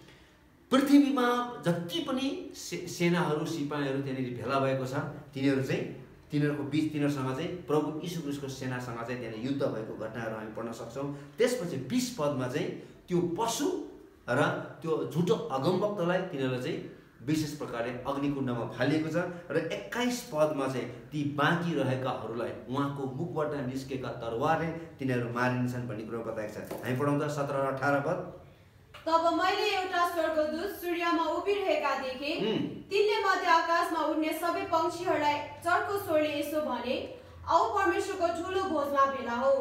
[SPEAKER 1] पृथ्वीमा जति पनि से सेनाहरू सिपाहीहरू त्यहाँनिर भेला भएको छ तिनीहरू चाहिँ तिनीहरूको बिच तिनीहरूसँग चाहिँ प्रभु यीशु क्रिस्टको सेनासँग चाहिँ त्यहाँनिर युद्ध भएको घटनाहरू हामी पढ्न सक्छौँ। त्यसपछि बिस पदमा चाहिँ त्यो पशु र त्यो झुटो अगमभक्तलाई तिनीहरूलाई चाहिँ विशेष प्रकारले अग्निकुण्डमा फालिएको छ र एक्काइस पदमा चाहिँ ती बाँकी रहेकाहरूलाई उहाँको मुखबाट निस्केका तरवारले तिनीहरू मारिन्छन् भन्ने कुरो बताएको छ। हामी पढाउँदा सत्र र अठार पद।
[SPEAKER 2] तब मैले एउटा स्वर्गदूत सूर्यमा उभिरहेका देखे. तिनले मध्य आकाशमा उड्ने सबै पक्षीहरूलाई चर्को स्वरले यसो भने औ परमेश्वरको ठुलो भोजमा भेला हो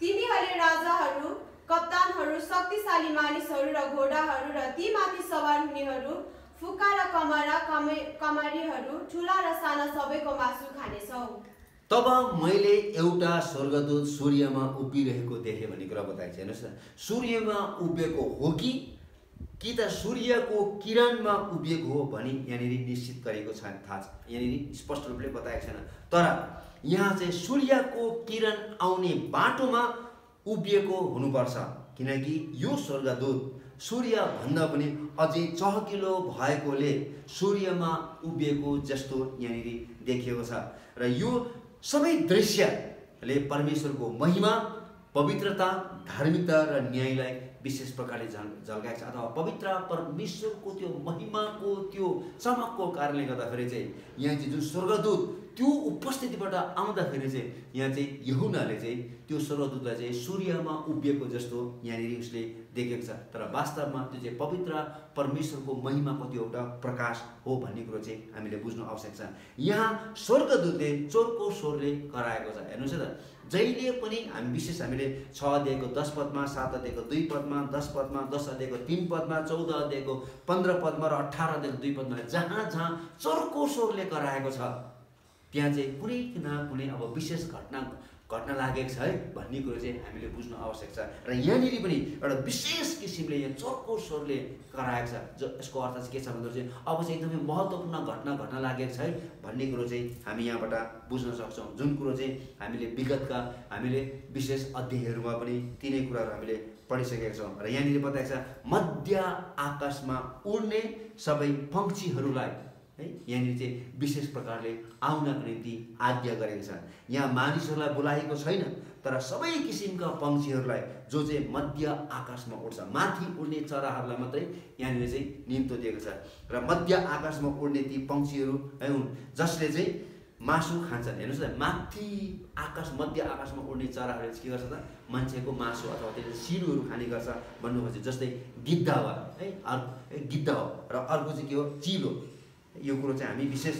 [SPEAKER 2] तिनीहरूले राजाहरू कप्तानहरू शक्तिशाली मानिसहरू र घोडाहरू र ती माथि सवार हुनेहरू फुक्का र कमरा कमे कमारीहरू ठुला र साना सबैको मासु खानेछौ
[SPEAKER 1] तब मैले एउटा स्वर्गदूत सूर्यमा उभिरहेको देखेँ भन्ने कुरा बताएको छ हेर्नुहोस् न सूर्यमा उभिएको हो कि? कि त सूर्यको किरणमा उभिएको हो भनी यहाँनिर निश्चित गरेको छ थाहा छ। यहाँनिर स्पष्ट रूपले बताएको छैन। तर यहाँ चाहिँ सूर्यको किरण आउने बाटोमा उभिएको हुनुपर्छ। किनकि यो स्वर्गदूत सूर्यभन्दा पनि अझै चहकिलो भएकोले सूर्यमा उभिएको जस्तो यहाँनिर देखिएको छ। र यो सबै दृश्यले परमेश्वरको महिमा पवित्रता धार्मिकता र न्यायलाई विशेष प्रकारले झल झल्काएको छ। अथवा पवित्र परमेश्वरको त्यो महिमाको त्यो चमकको कारणले गर्दाखेरि चाहिँ यहाँ चाहिँ जुन स्वर्गदूत त्यो उपस्थितिबाट आउँदाखेरि चाहिँ यहाँ चाहिँ यहुनाले चाहिँ त्यो स्वर्गदूतलाई चाहिँ सूर्यमा उभिएको जस्तो यहाँनिर उसले देखेको छ। तर वास्तवमा त्यो चाहिँ पवित्र परमेश्वरको महिमाको त्यो एउटा प्रकाश हो भन्ने कुरो चाहिँ हामीले बुझ्नु आवश्यक छ। यहाँ स्वर्गदूतले चोरको स्वरले कराएको छ। हेर्नुहोस् है त। जहिले पनि हामी विशेष हामीले छ अध्यायको दस पदमा सात अध्यायको दुई पदमा दस पदमा दस अध्यायको तिन पदमा चौध अध्यायको पन्ध्र पदमा र अठार अध्यायको दुई पदमा जहाँ जहाँ चर्को स्वरले कराएको छ त्यहाँ चाहिँ कुनै न कुनै अब विशेष घटना घट्न लागेको छ है भन्ने कुरो चाहिँ हामीले बुझ्नु आवश्यक छ। र यहाँनिर पनि एउटा विशेष किसिमले यहाँ चर्को स्वरले कराएको छ। जो यसको अर्थ चाहिँ के छ भन्दा चाहिँ अब चाहिँ एकदमै महत्त्वपूर्ण घटना घट्न लागेको छ है भन्ने कुरो चाहिँ हामी यहाँबाट बुझ्न सक्छौँ। जुन कुरो चाहिँ हामीले विगतका हामीले विशेष अध्यायहरूमा पनि तिनै कुराहरू हामीले पढिसकेका छौँ। र यहाँनिर बताएको छ मध्य आकाशमा उड्ने सबै पक्षीहरूलाई है? यहाँनिर चाहिँ विशेष प्रकारले आउनको निम्ति आज्ञा गरेको छ यहाँ मानिसहरूलाई बोलाएको छैन तर सबै किसिमका पक्षीहरूलाई जो चाहिँ मध्य आकाशमा उड्छ माथि उड्ने चराहरूलाई मात्रै यहाँनिर चाहिँ निम्तो दिएको छ। र मध्य आकाशमा उड्ने ती पक्षीहरू है हुन् जसले चाहिँ मासु खान्छन्। हेर्नुहोस् न माथि आकाश मध्य आकाशमा उड्ने चराहरूले चाहिँ के गर्छ त? मान्छेको मासु अथवा त्यसले सिरुहरू खाने गर्छ भन्नुभएको जस्तै गिद्ध हो है अर्को गिद्ध हो। र अर्को चाहिँ के हो? चिलो। यो कुरो चाहिँ हामी विशेष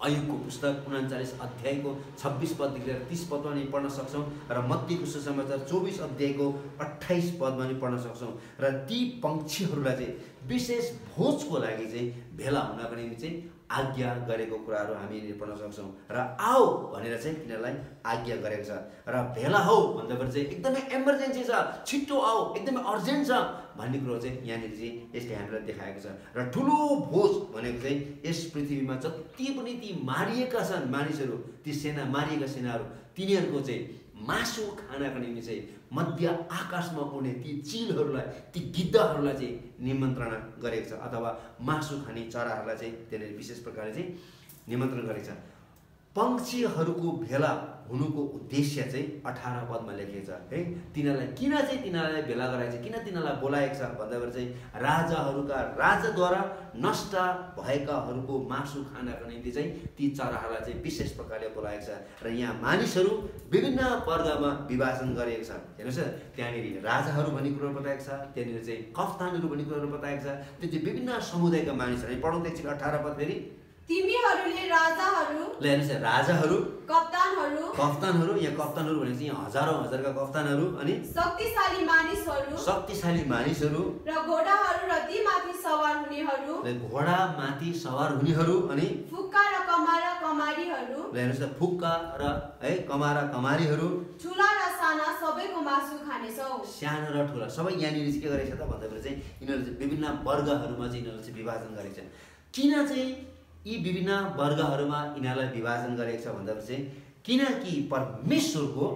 [SPEAKER 1] अयुबको पुस्तक उनाचालिस अध्यायको छब्बिस पददेखि लिएर तिस पदमा पनि पढ्न सक्छौँ र मत्तीको सुसमाचार चौबिस अध्यायको अठाइस पदमा पनि पढ्न सक्छौँ र ती पक्षीहरूलाई चाहिँ विशेष भोजको लागि चाहिँ भेला हुनको निम्ति चाहिँ आज्ञा गरेको कुराहरू हामी पढ्न सक्छौँ र आओ भनेर चाहिँ तिनीहरूलाई आज्ञा गरेको छ र भेला हौ भन्दाखेरि चाहिँ एकदमै इमर्जेन्सी छ छिट्टो आओ एकदमै अर्जेन्ट छ। भन्ने कुरो चाहिँ यहाँनिर चाहिँ यसले हामीलाई देखाएको छ। र ठुलो भोज भनेको चाहिँ यस पृथ्वीमा जति पनि ती मारिएका छन् मानिसहरू ती सेना मारिएका सेनाहरू तिनीहरूको चाहिँ मासु खानको निम्ति चाहिँ मध्य आकाशमा उड्ने ती चिलहरूलाई ती गिद्धहरूलाई चाहिँ निमन्त्रणा गरेको छ। अथवा मासु खाने चराहरूलाई चाहिँ त्यसले विशेष प्रकारले चाहिँ निमन्त्रण गरेको छ। पक्षीहरूको भेला हुनुको उद्देश्य चाहिँ अठार पदमा लेखिएको छ है? तिनीहरूलाई किन चाहिँ तिनीहरूलाई भेला गराएको छ किन तिनीहरूलाई बोलाएको छ भन्दाखेरि चाहिँ राजाहरूका राजाद्वारा नष्ट भएकाहरूको मासु खानको निम्ति चाहिँ ती चराहरूलाई चाहिँ विशेष प्रकारले बोलाएको छ र यहाँ मानिसहरू विभिन्न वर्गमा विभाजन गरिएको छ। हेर्नुहोस् त्यहाँनिर राजाहरू भन्ने कुरो बताएको छ त्यहाँनिर चाहिँ कफ्तानहरू भन्ने कुरोहरू बताएको छ। त्यो चाहिँ विभिन्न समुदायका मानिसहरू पढौँ एकछिन अठार पद फेरि।
[SPEAKER 2] तिमीहरूले राजाहरू
[SPEAKER 1] ल हेर्नुहोस् राजाहरू
[SPEAKER 2] कप्तानहरू
[SPEAKER 1] कप्तानहरू यहाँ कप्तानहरू भनेको चाहिँ यहाँ हजारौँ हजारका कप्तानहरू अनि
[SPEAKER 2] शक्तिशाली मानिसहरू
[SPEAKER 1] शक्तिशाली मानिसहरू
[SPEAKER 2] र घोडाहरू र ती माथि सवार हुनेहरू
[SPEAKER 1] घोडा माथि सवार हुनेहरू अनि
[SPEAKER 2] फुक्का र कमारा कमारीहरू
[SPEAKER 1] ल हेर्नुहोस् फुक्का र है कमारा कमारीहरू
[SPEAKER 2] ठुला र साना सबैको मासु खानेछौ।
[SPEAKER 1] सानो र ठुला सबै यहाँनिर चाहिँ के गरेको छ त भन्दाखेरि चाहिँ यिनीहरूले चाहिँ विभिन्न वर्गहरूमा चाहिँ यिनीहरूले चाहिँ विभाजन गरेको छ। किन चाहिँ यी विभिन्न वर्गहरूमा यिनीहरूलाई विभाजन गरेको छ भन्दाखेरि चाहिँ किनकि परमेश्वरको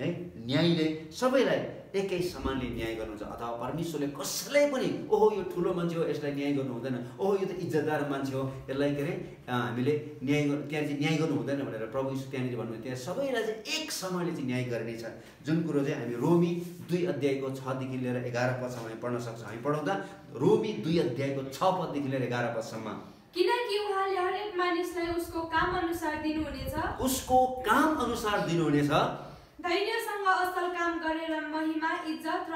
[SPEAKER 1] है न्यायले सबैलाई एकै समानले न्याय गर्नुहुन्छ अथवा परमेश्वरले कसैलाई पनि ओहो यो ठुलो मान्छे हो यसलाई न्याय गर्नु हुँदैन ओहो यो त इज्जतदार मान्छे हो यसलाई के अरे हामीले न्याय त्यहाँ चाहिँ न्याय गर्नु हुँदैन भनेर प्रभु यीशु त्यहाँनिर भन्नुभयो। त्यहाँ सबैलाई चाहिँ एक समयले चाहिँ न्याय गरिनेछ जुन कुरो चाहिँ हामी रोमी दुई अध्यायको छदेखि लिएर एघार पदसम्म हामी पढ्न सक्छौँ। हामी पढाउँदा रोमी दुई अध्यायको छ पददेखि लिएर एघार पदसम्म।
[SPEAKER 4] किनकि उहाँले हरेक मानिसलाई उसको काम अनुसार दिनुहुनेछ।
[SPEAKER 1] उसको काम अनुसार दिनुहुनेछ।
[SPEAKER 4] धैर्यसँग असल काम गरेर महिमा इज्जत र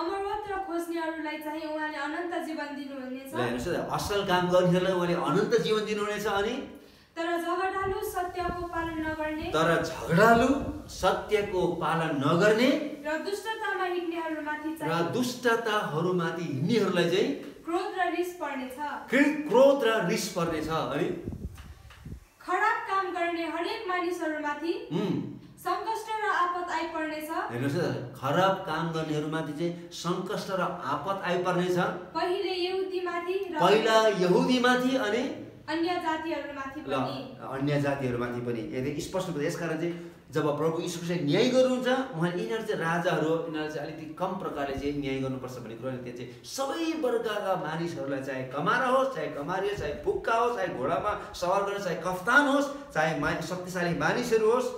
[SPEAKER 4] अमरत्व खोज्नेहरूलाई चाहिँ उहाँले अनन्त जीवन दिनुहुनेछ।
[SPEAKER 1] असल काम गर्नेहरूलाई उहाँले अनन्त जीवन दिनुहुनेछ अनि?
[SPEAKER 4] तर झगडालु सत्यको पालन नगर्ने
[SPEAKER 1] तर झगडालु सत्यको पालन नगर्ने
[SPEAKER 4] र दुष्टतामा हिँड्नेहरूमाथि
[SPEAKER 1] र दुष्टताहरूमाथि हिँड्नेहरूलाई चाहिँ
[SPEAKER 4] क्रोध र रिस पर्नेछ।
[SPEAKER 1] क्रि- क्रोध र रिस पर्नेछ अनि?
[SPEAKER 4] खराब काम गर्ने हरेक मानिसहरूमाथि सङ्कष्ट र आपत आइपर्नेछ।
[SPEAKER 1] हेर्नुहोस् है खराब काम गर्नेहरूमाथि चाहिँ सङ्कष्ट र आपत आइपर्नेछ।
[SPEAKER 4] पहिले यहुदीमाथि
[SPEAKER 1] पहिला यहुदीमाथि अनि?
[SPEAKER 4] अन्य जातिहरूमाथि पनि।
[SPEAKER 1] अन्य जातिहरूमाथि पनि। यदि स्पष्ट यसकारण चाहिँ जब प्रभु यीशु ख्रिस्टले न्याय गर्नुहुन्छ उहाँले यिनीहरू चाहिँ राजाहरू यिनीहरू चाहिँ अलिकति कम प्रकारले चाहिँ न्याय गर्नुपर्छ भन्ने कुरो त्यो चाहिँ सबै वर्गका मानिसहरूलाई चाहे कमारा होस् चाहे कमारी होस् चाहे फुक्का होस् चाहे घोडामा सवार गर्ने चाहे कफ्तान होस् चाहे मा शक्तिशाली मानिसहरू होस्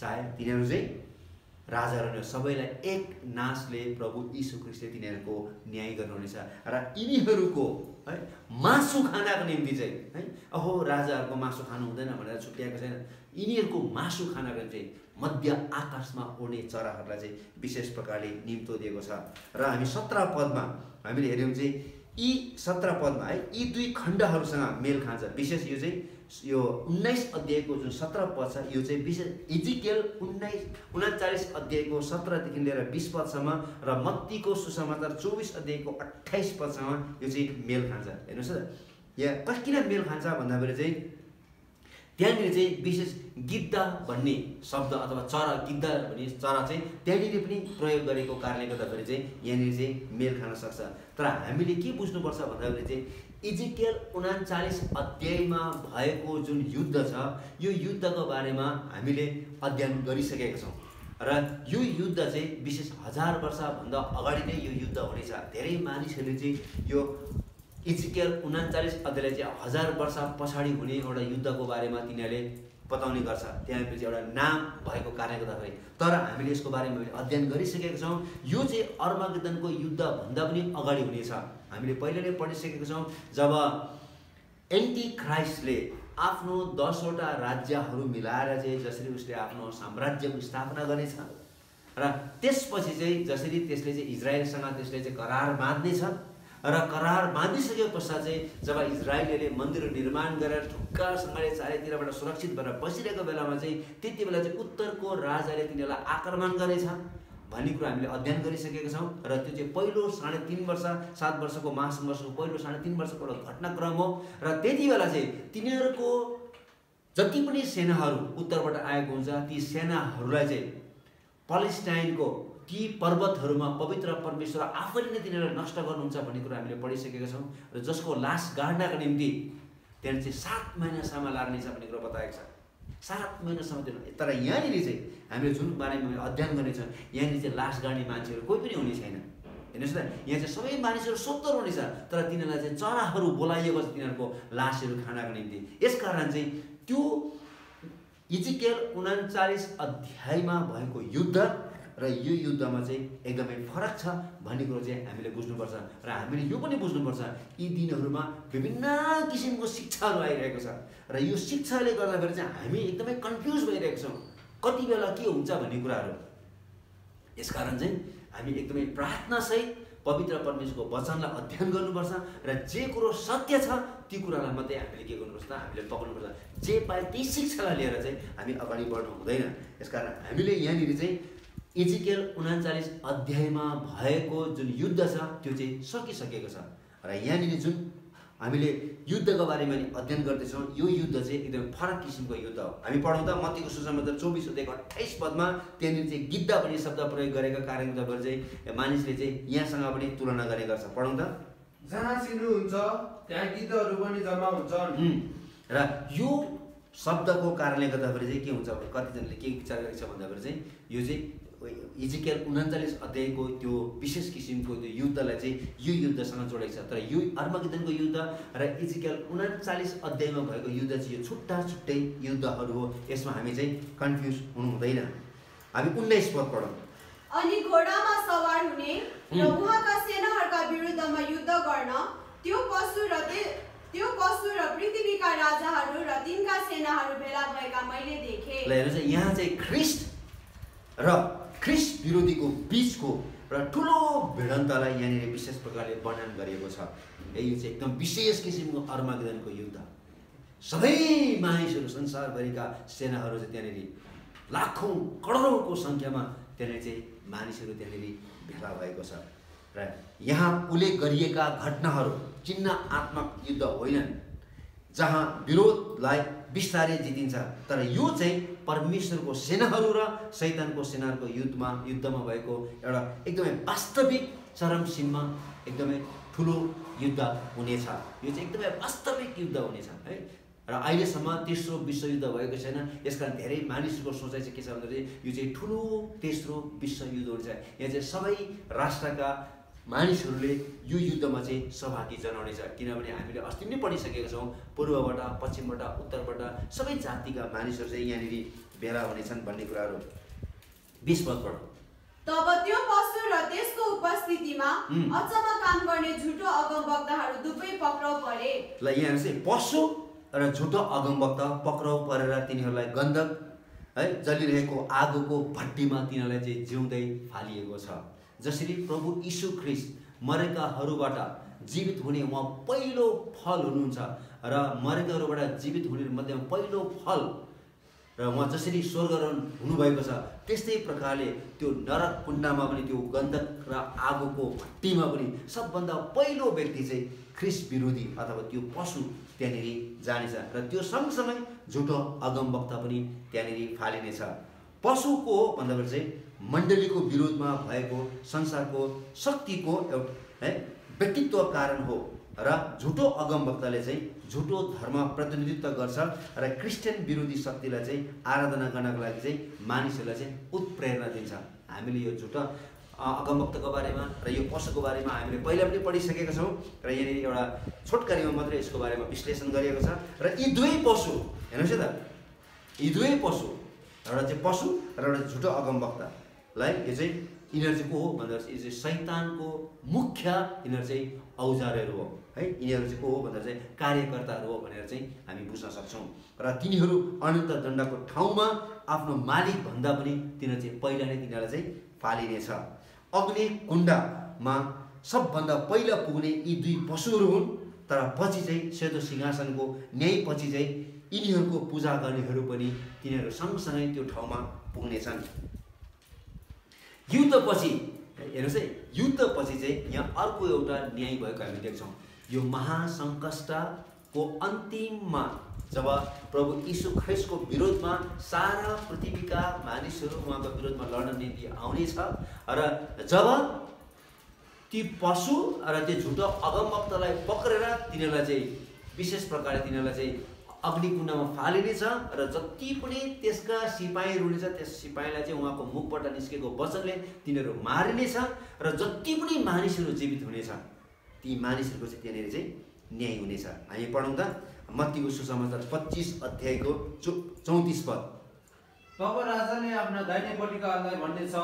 [SPEAKER 1] चाहे तिनीहरू चाहिँ राजाहरू सबैलाई एक नाशले प्रभु यीशु ख्रिस्टले तिनीहरूको न्याय गर्नुहुनेछ र यिनीहरूको है मासु खानाको निम्ति चाहिँ है अहो राजाहरूको मासु खानु हुँदैन भनेर छुट्याएको छैन। यिनीहरूको मासु खानाको निम्ति मध्य आकाशमा उड्ने चराहरूलाई चाहिँ विशेष प्रकारले निम्तो दिएको छ। र हामी सत्र पदमा हामीले हेऱ्यौँ चाहिँ यी सत्र पदमा है यी दुई खण्डहरूसँग मेल खान्छ। विशेष यो चाहिँ यो उन्नाइस अध्यायको जुन सत्र पद छ यो चाहिँ विशेष इजिकेल उन्नाइस उनाचालिस अध्यायको सत्रदेखि लिएर बिस पदसम्म र मत्तीको सुसमाचार चौबिस अध्यायको अठाइस पदसम्म यो चाहिँ मेल खान्छ। हेर्नुहोस् त। यहाँ कस किन मेल खान्छ भन्दाखेरि चाहिँ त्यहाँनिर चाहिँ विशेष गिद्ध भन्ने शब्द अथवा चरा गिद्ध भन्ने चरा चाहिँ त्यहाँनिर पनि प्रयोग गरेको कारणले गर्दाखेरि चाहिँ यहाँनिर चाहिँ मेल खान सक्छ। तर हामीले के बुझ्नुपर्छ भन्दाखेरि चाहिँ इजिकेल उनाचालिस अध्यायमा भएको जुन युद्ध छ यो युद्धको बारेमा हामीले अध्ययन गरिसकेका छौँ। र यो युद्ध चाहिँ विशेष हजार वर्षभन्दा अगाडि नै यो युद्ध हुनेछ। धेरै मानिसहरूले चाहिँ यो इजिकेल उनाचालिस अध्यायलाई चाहिँ हजार वर्ष पछाडि हुने एउटा युद्धको बारेमा तिनीहरूले बताउने गर्छ। चाहिँ एउटा नाम भएको कारणले गर्दाखेरि। तर हामीले यसको बारेमा अध्ययन गरिसकेका छौँ। यो चाहिँ अर्मागदनको युद्धभन्दा पनि अगाडि हुनेछ। हामीले पहिले नै पढिसकेका छौँ जब एन्टी क्राइस्टले आफ्नो दसवटा राज्यहरू मिलाएर चाहिँ जसरी उसले आफ्नो साम्राज्यको स्थापना गर्नेछ र त्यसपछि चाहिँ जसरी त्यसले चाहिँ इजरायलसँग त्यसले चाहिँ करार बाँध्नेछ र करार बाँधिसके पश्चात चाहिँ जब इजरायलीले मन्दिर निर्माण गरेर ढुक्कासँगले चारैतिरबाट सुरक्षित भएर बसिरहेको बेलामा चाहिँ त्यति बेला चाहिँ उत्तरको राजाले तिनीहरूलाई आक्रमण गरेछ भन्ने कुरा हामीले अध्ययन गरिसकेका छौँ र त्यो चाहिँ पहिलो साढे तिन वर्ष सात वर्षको महासङ्घर्षको पहिलो साढे तिन वर्षको एउटा घटनाक्रम हो र त्यति बेला चाहिँ तिनीहरूको जति पनि सेनाहरू उत्तरबाट आएको हुन्छ ती सेनाहरूलाई चाहिँ पलेस्टाइनको ती पर्वतहरूमा पवित्र परमेश्वर आफैले नै तिनीहरूलाई नष्ट गर्नुहुन्छ भन्ने कुरा हामीले पढिसकेका छौँ र जसको लास गाड्नका निम्ति त्यहाँनिर चाहिँ सात महिनासम्म लाग्नेछ भन्ने कुरा बताएको छ। सात महिनासम्म त्यो तर यहाँनिर चाहिँ हामीले जुन बारेमा अध्ययन गर्नेछौँ यहाँनिर चाहिँ लास गाड्ने मान्छेहरू कोही पनि हुने छैन। हेर्नुहोस् त यहाँ चाहिँ सबै मानिसहरू सत्तर हुनेछ तर तिनीहरूलाई चाहिँ चराहरू बोलाइएको छ तिनीहरूको लासहरू खानको निम्ति। यसकारण चाहिँ त्यो इजिकेल उनाचालिस अध्यायमा भएको युद्ध र यो युद्धमा चाहिँ एकदमै फरक छ भन्ने कुरो चाहिँ हामीले बुझ्नुपर्छ र हामीले यो पनि बुझ्नुपर्छ यी दिनहरूमा विभिन्न किसिमको शिक्षाहरू आइरहेको छ। र यो शिक्षाले गर्दाखेरि चाहिँ हामी एकदमै कन्फ्युज भइरहेको छौँ। कति बेला के हुन्छ भन्ने कुराहरू। यसकारण चाहिँ हामी एकदमै प्रार्थनासहित पवित्र परमेश्वरको वचनलाई अध्ययन गर्नुपर्छ र जे कुरो सत्य छ ती कुरालाई मात्रै हामीले के गर्नुपर्छ हामीले पक्राउनुपर्छ जे पाए त्यही शिक्षालाई लिएर चाहिँ हामी अगाडि बढ्नु हुँदैन। यसकारण हामीले यहाँनिर चाहिँ इजिकेल उनाचालिस अध्यायमा भएको जुन युद्ध छ त्यो चाहिँ सकिसकेको छ। र यहाँनिर जुन हामीले युद्धको बारेमा नि अध्ययन गर्दैछौँ यो युद्ध चाहिँ एकदमै फरक किसिमको युद्ध हो। हामी पढौँ त मत्तीको सुसमाचार चौबिस अध्यायको अठाइस पदमा त्यहाँनिर चाहिँ गिद्ध भन्ने शब्द प्रयोग गरेको कारणले गर्दा चाहिँ मानिसले चाहिँ यहाँसँग पनि तुलना गर्ने गर्छ। पढौँ त।
[SPEAKER 5] जहाँ सिन्धु हुन्छ त्यहाँ गिद्धहरू पनि जम्मा हुन्छन्।
[SPEAKER 1] र यो शब्दको कारणले गर्दाखेरि चाहिँ के हुन्छ भने कतिजनाले के विचार गरेको छ भन्दाखेरि चाहिँ यो चाहिँ इजिकेल उन्चालिस अध्यायको त्यो विशेष किसिमको त्यो युद्धलाई चाहिँ यो युद्धसँग जोडेको छ। तर यो अर्मगिदनको युद्ध र इजिकेल उन्चालिस अध्यायमा भएको युद्ध चाहिँ यो छुट्टा छुट्टै युद्धहरू हो। यसमा हामी चाहिँ कन्फ्युज हुनु हुँदैन हामी उन्नाइस पद पढौँ।
[SPEAKER 2] अनि घोडामा सवार हुने र। उहाँका सेनाहरूका विरुद्धमा युद्ध गर्न त्यो पशु र त्यो पशु र पृथ्वीका राजाहरू र तिनका सेनाहरू भेला भएका मैले देखेँ।
[SPEAKER 1] ल हेर्नुहोस् यहाँ चाहिँ ख्रिस्ट र विरोधीको बिचको र ठुलो भिडन्तलाई यहाँनिर विशेष प्रकारले वर्णन गरिएको छ। यो चाहिँ एकदम विशेष किसिमको अर्मागदनको युद्ध। सबै मानिसहरू संसारभरिका सेनाहरू चाहिँ त्यहाँनिर लाखौँ करोडौँको सङ्ख्यामा त्यहाँनिर चाहिँ मानिसहरू त्यहाँनिर भेला भएको छ। र यहाँ उल्लेख गरिएका घटनाहरू चिन्हआत्मक युद्ध होइनन् जहाँ विरोधलाई बिस्तारै जितिन्छ। तर यो चाहिँ परमेश्वरको सेनाहरू र शैतानको सेनाहरूको युद्धमा युद्धमा भएको एउटा एकदमै वास्तविक चरमसीमा एकदमै ठुलो युद्ध हुनेछ। यो चाहिँ एकदमै वास्तविक युद्ध हुनेछ है? र अहिलेसम्म तेस्रो विश्वयुद्ध भएको छैन। यस कारण धेरै मानिसहरूको सोचाइ चाहिँ के छ भन्दाखेरि यो चाहिँ ठुलो तेस्रो विश्वयुद्ध हुन्छ। यहाँ चाहिँ सबै राष्ट्रका मानिसहरूले यो युद्धमा चाहिँ सहभागी जनाउनेछ किनभने हामीले अस्ति नै पढिसकेका छौँ पूर्वबाट पश्चिमबाट उत्तरबाट सबै जातिका मानिसहरू चाहिँ यहाँनिर भेला हुनेछन् भन्ने कुराहरू बिस पदबाट
[SPEAKER 2] तब त्यो पशु र त्यसको उपस्थितिमा। अचम्म काम गर्ने झुटो अगमवक्ताहरू दुवै पक्राउ परे।
[SPEAKER 1] ल यहाँ चाहिँ पशु र झुटो अगमवक्ता पक्राउ परेर तिनीहरूलाई गन्धक है जलिरहेको आगोको भट्टीमा तिनीहरूलाई चाहिँ जिउँदै फालिएको छ। जसरी प्रभु यीशु ख्रिस्ट मरेकाहरूबाट जीवित हुने उहाँ पहिलो फल हुनुहुन्छ र मरेकाहरूबाट जीवित हुने मध्येमा पहिलो फल र उहाँ जसरी स्वर्गरोहण हुनुभएको छ त्यस्तै प्रकारले त्यो नरक कुण्डमा पनि त्यो गन्धक र आगोको भट्टीमा पनि सबभन्दा पहिलो व्यक्ति चाहिँ ख्रिस विरोधी अथवा त्यो पशु त्यहाँनिर जानेछ र त्यो सँगसँगै झुटो अगमवक्ता पनि त्यहाँनिर फालिनेछ। पशुको हो भन्दाखेरि चाहिँ मण्डलीको विरोधमा भएको संसारको शक्तिको एउटा है व्यक्तित्व कारण हो र झुटो अगमवक्ताले चाहिँ झुटो धर्म प्रतिनिधित्व गर्छ र क्रिस्चियन विरोधी शक्तिलाई चाहिँ आराधना गर्नको लागि चाहिँ मानिसहरूलाई चाहिँ उत्प्रेरणा दिन्छ। हामीले यो झुटो अ, अगमवक्तको बारेमा र यो पशुको बारेमा हामीले पहिला पनि पढिसकेका छौँ र यहाँनिर एउटा छोटकरीमा मात्रै यसको बारेमा विश्लेषण गरिएको छ र यी दुवै पशु हेर्नुहोस् है त यी दुवै पशु एउटा चाहिँ पशु र एउटा झुटो अगमवक्तालाई यो चाहिँ यिनीहरू चाहिँ को हो भन्दाखेरि यो चाहिँ सैतानको मुख्य यिनीहरू चाहिँ औजारहरू हो है यिनीहरू चाहिँ को हो भन्दा चाहिँ कार्यकर्ताहरू हो भनेर चाहिँ हामी बुझ्न सक्छौँ। र तिनीहरू अनन्त दण्डको ठाउँमा आफ्नो मालिकभन्दा पनि तिनीहरू चाहिँ पहिला नै तिनीहरूलाई चाहिँ फालिनेछ। अग्नि कुण्डमा सबभन्दा पहिला पुग्ने यी दुई पशुहरू हुन् तर पछि चाहिँ सेतो सिंहासनको न्यायपछि चाहिँ यिनीहरूको पूजा गर्नेहरू पनि तिनीहरू सँगसँगै त्यो ठाउँमा पुग्नेछन्। युद्धपछि हेर्नुहोस् है युद्धपछि चाहिँ यहाँ अर्को एउटा न्याय भएको हामी देख्छौँ। यो महासङ्कष्टको अन्तिममा जब प्रभु यीशु ख्रिस्टको विरोधमा सारा पृथ्वीका मानिसहरू उहाँको विरोधमा लड्न निम्ति आउनेछ र जब ती पशु र त्यो झुटो अगमवक्तलाई पक्रेर तिनीहरूलाई चाहिँ विशेष प्रकारले तिनीहरूलाई चाहिँ अग्निकुण्डमा फालिनेछ र जति पनि त्यसका सिपाही रुनेछ त्यस सिपाहीलाई चाहिँ उहाँको मुखबाट निस्केको वचनले तिनीहरू मारिनेछ र जति पनि मानिसहरू जीवित हुनेछ ती मानिसहरूको चाहिँ त्यहाँनिर चाहिँ न्याय हुनेछ। हामी पढौँ त मत्तीको सुसमाचार पच्चिस अध्यायको चौ चौतिस पद।
[SPEAKER 5] तब राजाले आफ्ना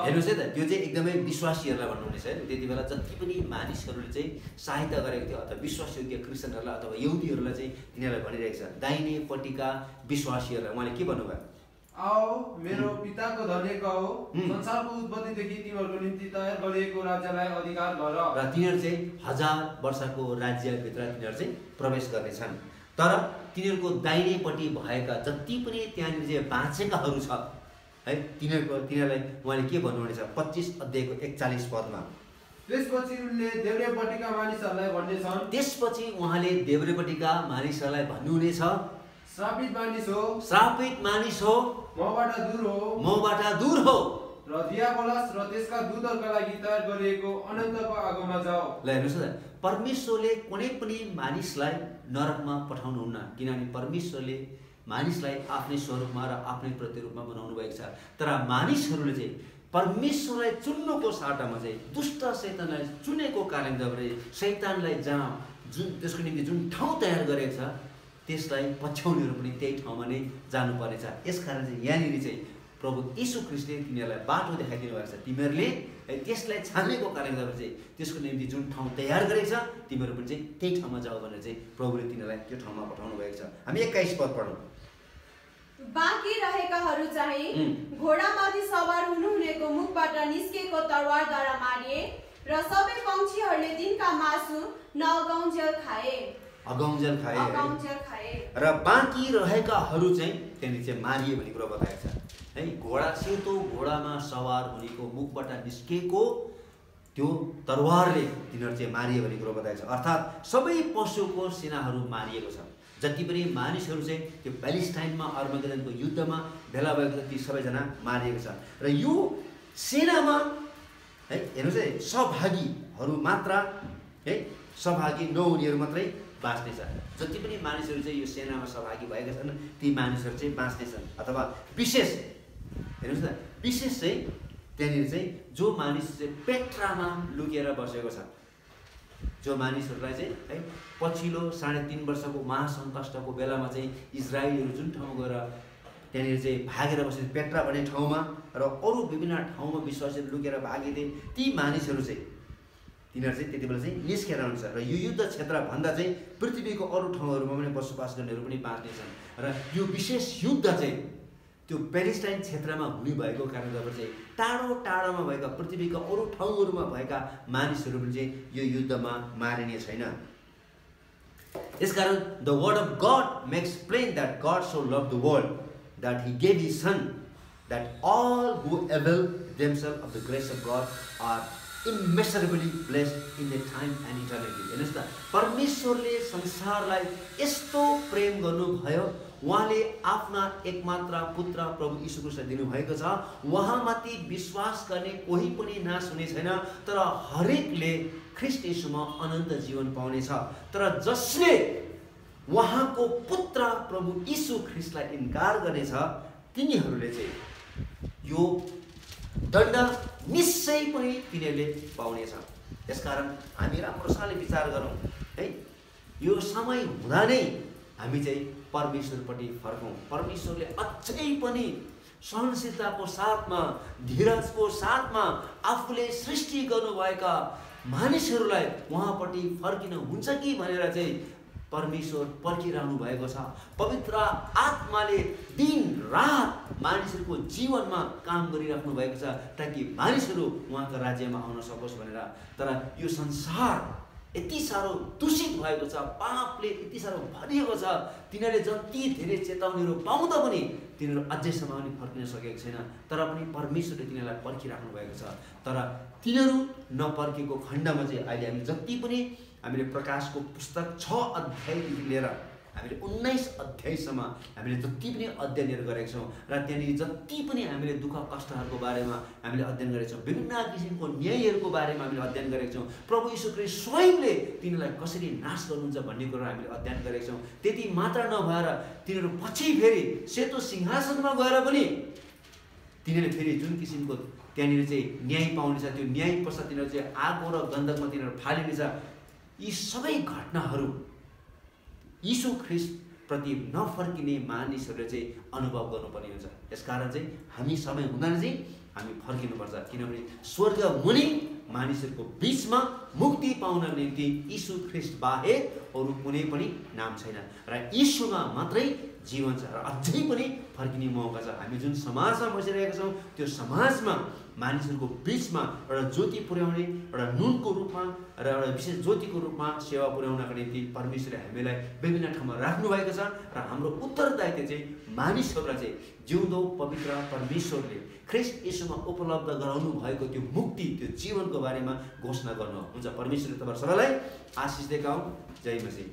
[SPEAKER 1] हेर्नुहोस् है त त्यो चाहिँ एकदमै विश्वासीहरूलाई भन्नुहुनेछ है। त्यति बेला जति पनि मानिसहरूले चाहिँ सहायता गरेको थियो अथवा विश्वासयोग्य क्रिस्चियनहरूलाई अथवा यहुदीहरूलाई चाहिँ तिनीहरूलाई भनिरहेको छ दाहिनेपट्टिका विश्वासीहरूलाई। उहाँले के भन्नुभयो?
[SPEAKER 5] आओ मेरो पिताको धन्य
[SPEAKER 1] हुँ।
[SPEAKER 5] संसारको उत्पत्तिदेखि तिमीहरूको निम्ति तयार गरिएको राज्यलाई अधिकार गर।
[SPEAKER 1] र तिनीहरू चाहिँ हजार वर्षको राज्यभित्र तिनीहरू चाहिँ प्रवेश गर्नेछन्। तर तिनीहरूको दाहिनेपट्टि भएका जति पनि त्यहाँनिर चाहिँ बाँचेकाहरू छ है तिनीहरूको तिनीहरूलाई उहाँले के भन्नुहुनेछ? पच्चिस अध्यायको एकचालिस पदमा।
[SPEAKER 5] त्यसपछि उनले देब्रेपट्टिका मानिसहरूलाई भन्नेछन्
[SPEAKER 1] त्यसपछि उहाँले देब्रेपट्टिका मानिसहरूलाई भन्नुहुनेछ
[SPEAKER 5] श्रापित मानिस हो
[SPEAKER 1] श्रापित मानिस हो
[SPEAKER 5] मबाट दूर हो
[SPEAKER 1] मबाट दूर हो।
[SPEAKER 5] र दियाबलस र त्यसका दूतहरूका लागि तयार गरिएको अनन्तको आगोमा जाओ।
[SPEAKER 1] ल हेर्नुहोस् न परमेश्वरले कुनै पनि मानिसलाई नरकमा पठाउनुहुन्न किनभने परमेश्वरले मानिसलाई आफ्नै स्वरूपमा र आफ्नै प्रतिरूपमा बनाउनु भएको छ। तर मानिसहरूले चाहिँ परमेश्वरलाई चुन्नुको साटामा चाहिँ दुष्ट शैतानलाई चुनेको कारणले गर्दाखेरि शैतानलाई जहाँ जुन त्यसको निम्ति जुन ठाउँ तयार गरेको छ त्यसलाई पछ्याउनेहरू पनि त्यही ठाउँमा नै जानुपर्नेछ। यसकारण चाहिँ यहाँनिर चाहिँ प्रभु यीशु ख्रिस्टले तिनीहरूलाई बाटो देखाइदिनु भएको छ। तिमीहरूले त्यसलाई छानेको कारणले गर्दा चाहिँ त्यसको निम्ति जुन ठाउँ तयार गरेको छ तिमीहरू पनि चाहिँ त्यही ठाउँमा जाऊ भनेर चाहिँ प्रभुले तिनीहरूलाई त्यो ठाउँमा पठाउनु भएको छ। हामी एक्काइस पद पढौँ।
[SPEAKER 2] बाँकी रहेकाहरू चाहिँ। घोडामाथि सवार हुनुहुनेको मुखबाट निस्केको तरवारद्वारा मारिए र सबै पक्षीहरूले तिनका मासु नअगाउन्जेल खाए। अगाउन्जेल खाए।
[SPEAKER 1] र बाँकी रहेकाहरू चाहिँ त्यहाँनिर चाहिँ मारिए भन्ने कुरो बताएको छ। है घोडा सेतो घोडामा सवार हुनेको मुखबाट निस्केको त्यो तरवारले तिनीहरू चाहिँ मारिए भन्ने कुरो बताएको छ। अर्थात् सबै पशुको सेनाहरू मारिएको छ। जति पनि मानिसहरू चाहिँ त्यो प्यालेस्टाइनमा अर्मगेदनको युद्धमा भेला भएको छ ती सबैजना मारिएको छ। र यो सेनामा है हेर्नुहोस् है सहभागीहरू मात्र है सहभागी नहुनेहरू मात्रै बाँच्नेछ। जति पनि मानिसहरू चाहिँ यो सेनामा सहभागी भएका छन् ती मानिसहरू चाहिँ बाँच्नेछन्। अथवा विशेष हेर्नुहोस् न विशेष चाहिँ त्यहाँनिर चाहिँ जो मानिस चाहिँ पेट्रामा लुकेर बसेको छ जो मानिसहरूलाई चाहिँ है पछिल्लो साढे तिन वर्षको महासङ्कष्टको बेलामा चाहिँ इजरायलीहरू जुन ठाउँ गएर त्यहाँनिर चाहिँ भागेर बसे पेट्रा भन्ने ठाउँमा र अरू विभिन्न ठाउँमा विश्वासीहरू लुकेर भागे थिए ती मानिसहरू चाहिँ तिनीहरू चाहिँ त्यति बेला चाहिँ निस्केर हुन्छ र यो युद्ध क्षेत्रभन्दा चाहिँ पृथ्वीको अरू ठाउँहरूमा पनि बसोबास गर्नेहरू पनि बाँच्नेछन् र यो विशेष युद्ध चाहिँ त्यो पेलेस्टाइन क्षेत्रमा हुने भएको कारणले गर्दा चाहिँ टाढो टाढोमा भएका पृथ्वीका अरू ठाउँहरूमा भएका मानिसहरू पनि चाहिँ यो युद्धमा मारिने छैन। यसकारण the word of God makes plain that God so love the world that he gave he son that all who avail themselves of the grace of God are immeasurably blessed in the time and eternity हेर्नुहोस् त परमेश्वरले संसारलाई यस्तो प्रेम गर्नुभयो उहाँले आफ्ना एकमात्र पुत्र प्रभु यीशु क्रिस्ट दिनुभएको छ। उहाँमाथि विश्वास गर्ने कोही पनि नाश हुने छैन तर हरेकले ख्रिस्ट यीशुमा अनन्त जीवन पाउनेछ। तर जसले उहाँको पुत्र प्रभु यीशु ख्रिस्टलाई इन्कार गर्नेछ तिनीहरूले चाहिँ यो दण्ड निश्चय पनि तिनीहरूले पाउनेछ। यसकारण हामी राम्रोसँगले विचार गरौँ है। यो समय हुँदा नै हामी चाहिँ परमेश्वरपट्टि फर्कौँ। परमेश्वरले अझै पनि सहनशीलताको साथमा धीरजको साथमा आफूले सृष्टि गर्नुभएका मानिसहरूलाई उहाँपट्टि फर्किन हुन्छ कि भनेर चाहिँ परमेश्वर पर्खिरहनु भएको छ। पवित्र आत्माले दिन रात मानिसहरूको जीवनमा काम गरिराख्नु भएको छ ताकि मानिसहरू उहाँको राज्यमा आउन सकोस् भनेर। तर यो संसार यति साह्रो दूषित भएको छ पापले यति साह्रो भरिएको छ तिनीहरूले जति धेरै चेतावनीहरू पाउँदा पनि तिनीहरू अझैसम्म पनि फर्किन सकेको छैन। तर पनि परमेश्वरले तिनीहरूलाई पर्खिराख्नु भएको छ। तर तिनीहरू नपर्केको खण्डमा चाहिँ अहिले हामी जति पनि हामीले प्रकाशको पुस्तक छ अध्यायदेखि लिएर हामीले उन्नाइस अध्यायसम्म हामीले जति पनि अध्ययनहरू गरेका छौँ र त्यहाँनिर जति पनि हामीले दुःख कष्टहरूको बारेमा हामीले अध्ययन गरेका छौँ विभिन्न किसिमको न्यायहरूको बारेमा हामीले अध्ययन गरेका छौँ प्रभु यीशुले स्वयंले तिनीहरूलाई कसरी नाश गर्नुहुन्छ भन्ने कुरो हामीले अध्ययन गरेका छौँ। त्यति मात्र नभएर तिनीहरू पछि फेरि सेतो सिंहासनमा गएर पनि तिनीहरूले फेरि जुन किसिमको त्यहाँनिर चाहिँ न्याय पाउनेछ त्यो न्याय पश्चात तिनीहरू चाहिँ आगो र गन्धकमा तिनीहरू फालिनेछ। यी सबै घटनाहरू यीशु ख्रिस्टप्रति नफर्किने मानिसहरूले चाहिँ अनुभव गर्नुपर्ने हुन्छ। यसकारण चाहिँ हामी समय हुँदा चाहिँ हामी फर्किनुपर्छ। किनभने स्वर्ग मुनि मानिसहरूको बिचमा मुक्ति पाउन निम्ति यीशु ख्रिस्ट बाहेक अरू कुनै पनि नाम छैन र यीशुमा मात्रै जीवन छ र अझै पनि फर्किने मौका छ। हामी जुन समाजमा बसिरहेका छौँ त्यो समाजमा मानिसहरूको बिचमा एउटा ज्योति पुर्याउने एउटा नुनको रूपमा र एउटा विशेष ज्योतिको रूपमा सेवा पुर्याउनको निम्ति परमेश्वरले हामीलाई विभिन्न ठाउँमा राख्नुभएको छ र हाम्रो उत्तरदायित्व चाहिँ मानिसहरूलाई चाहिँ जिउँदो पवित्र परमेश्वरले ख्रिस्ट यसोमा उपलब्ध गराउनु भएको त्यो मुक्ति त्यो जीवनको बारेमा घोषणा गर्नु हुन्छ परमेश्वरले तपाईँ सबैलाई आशिष देखाउँ जय मसी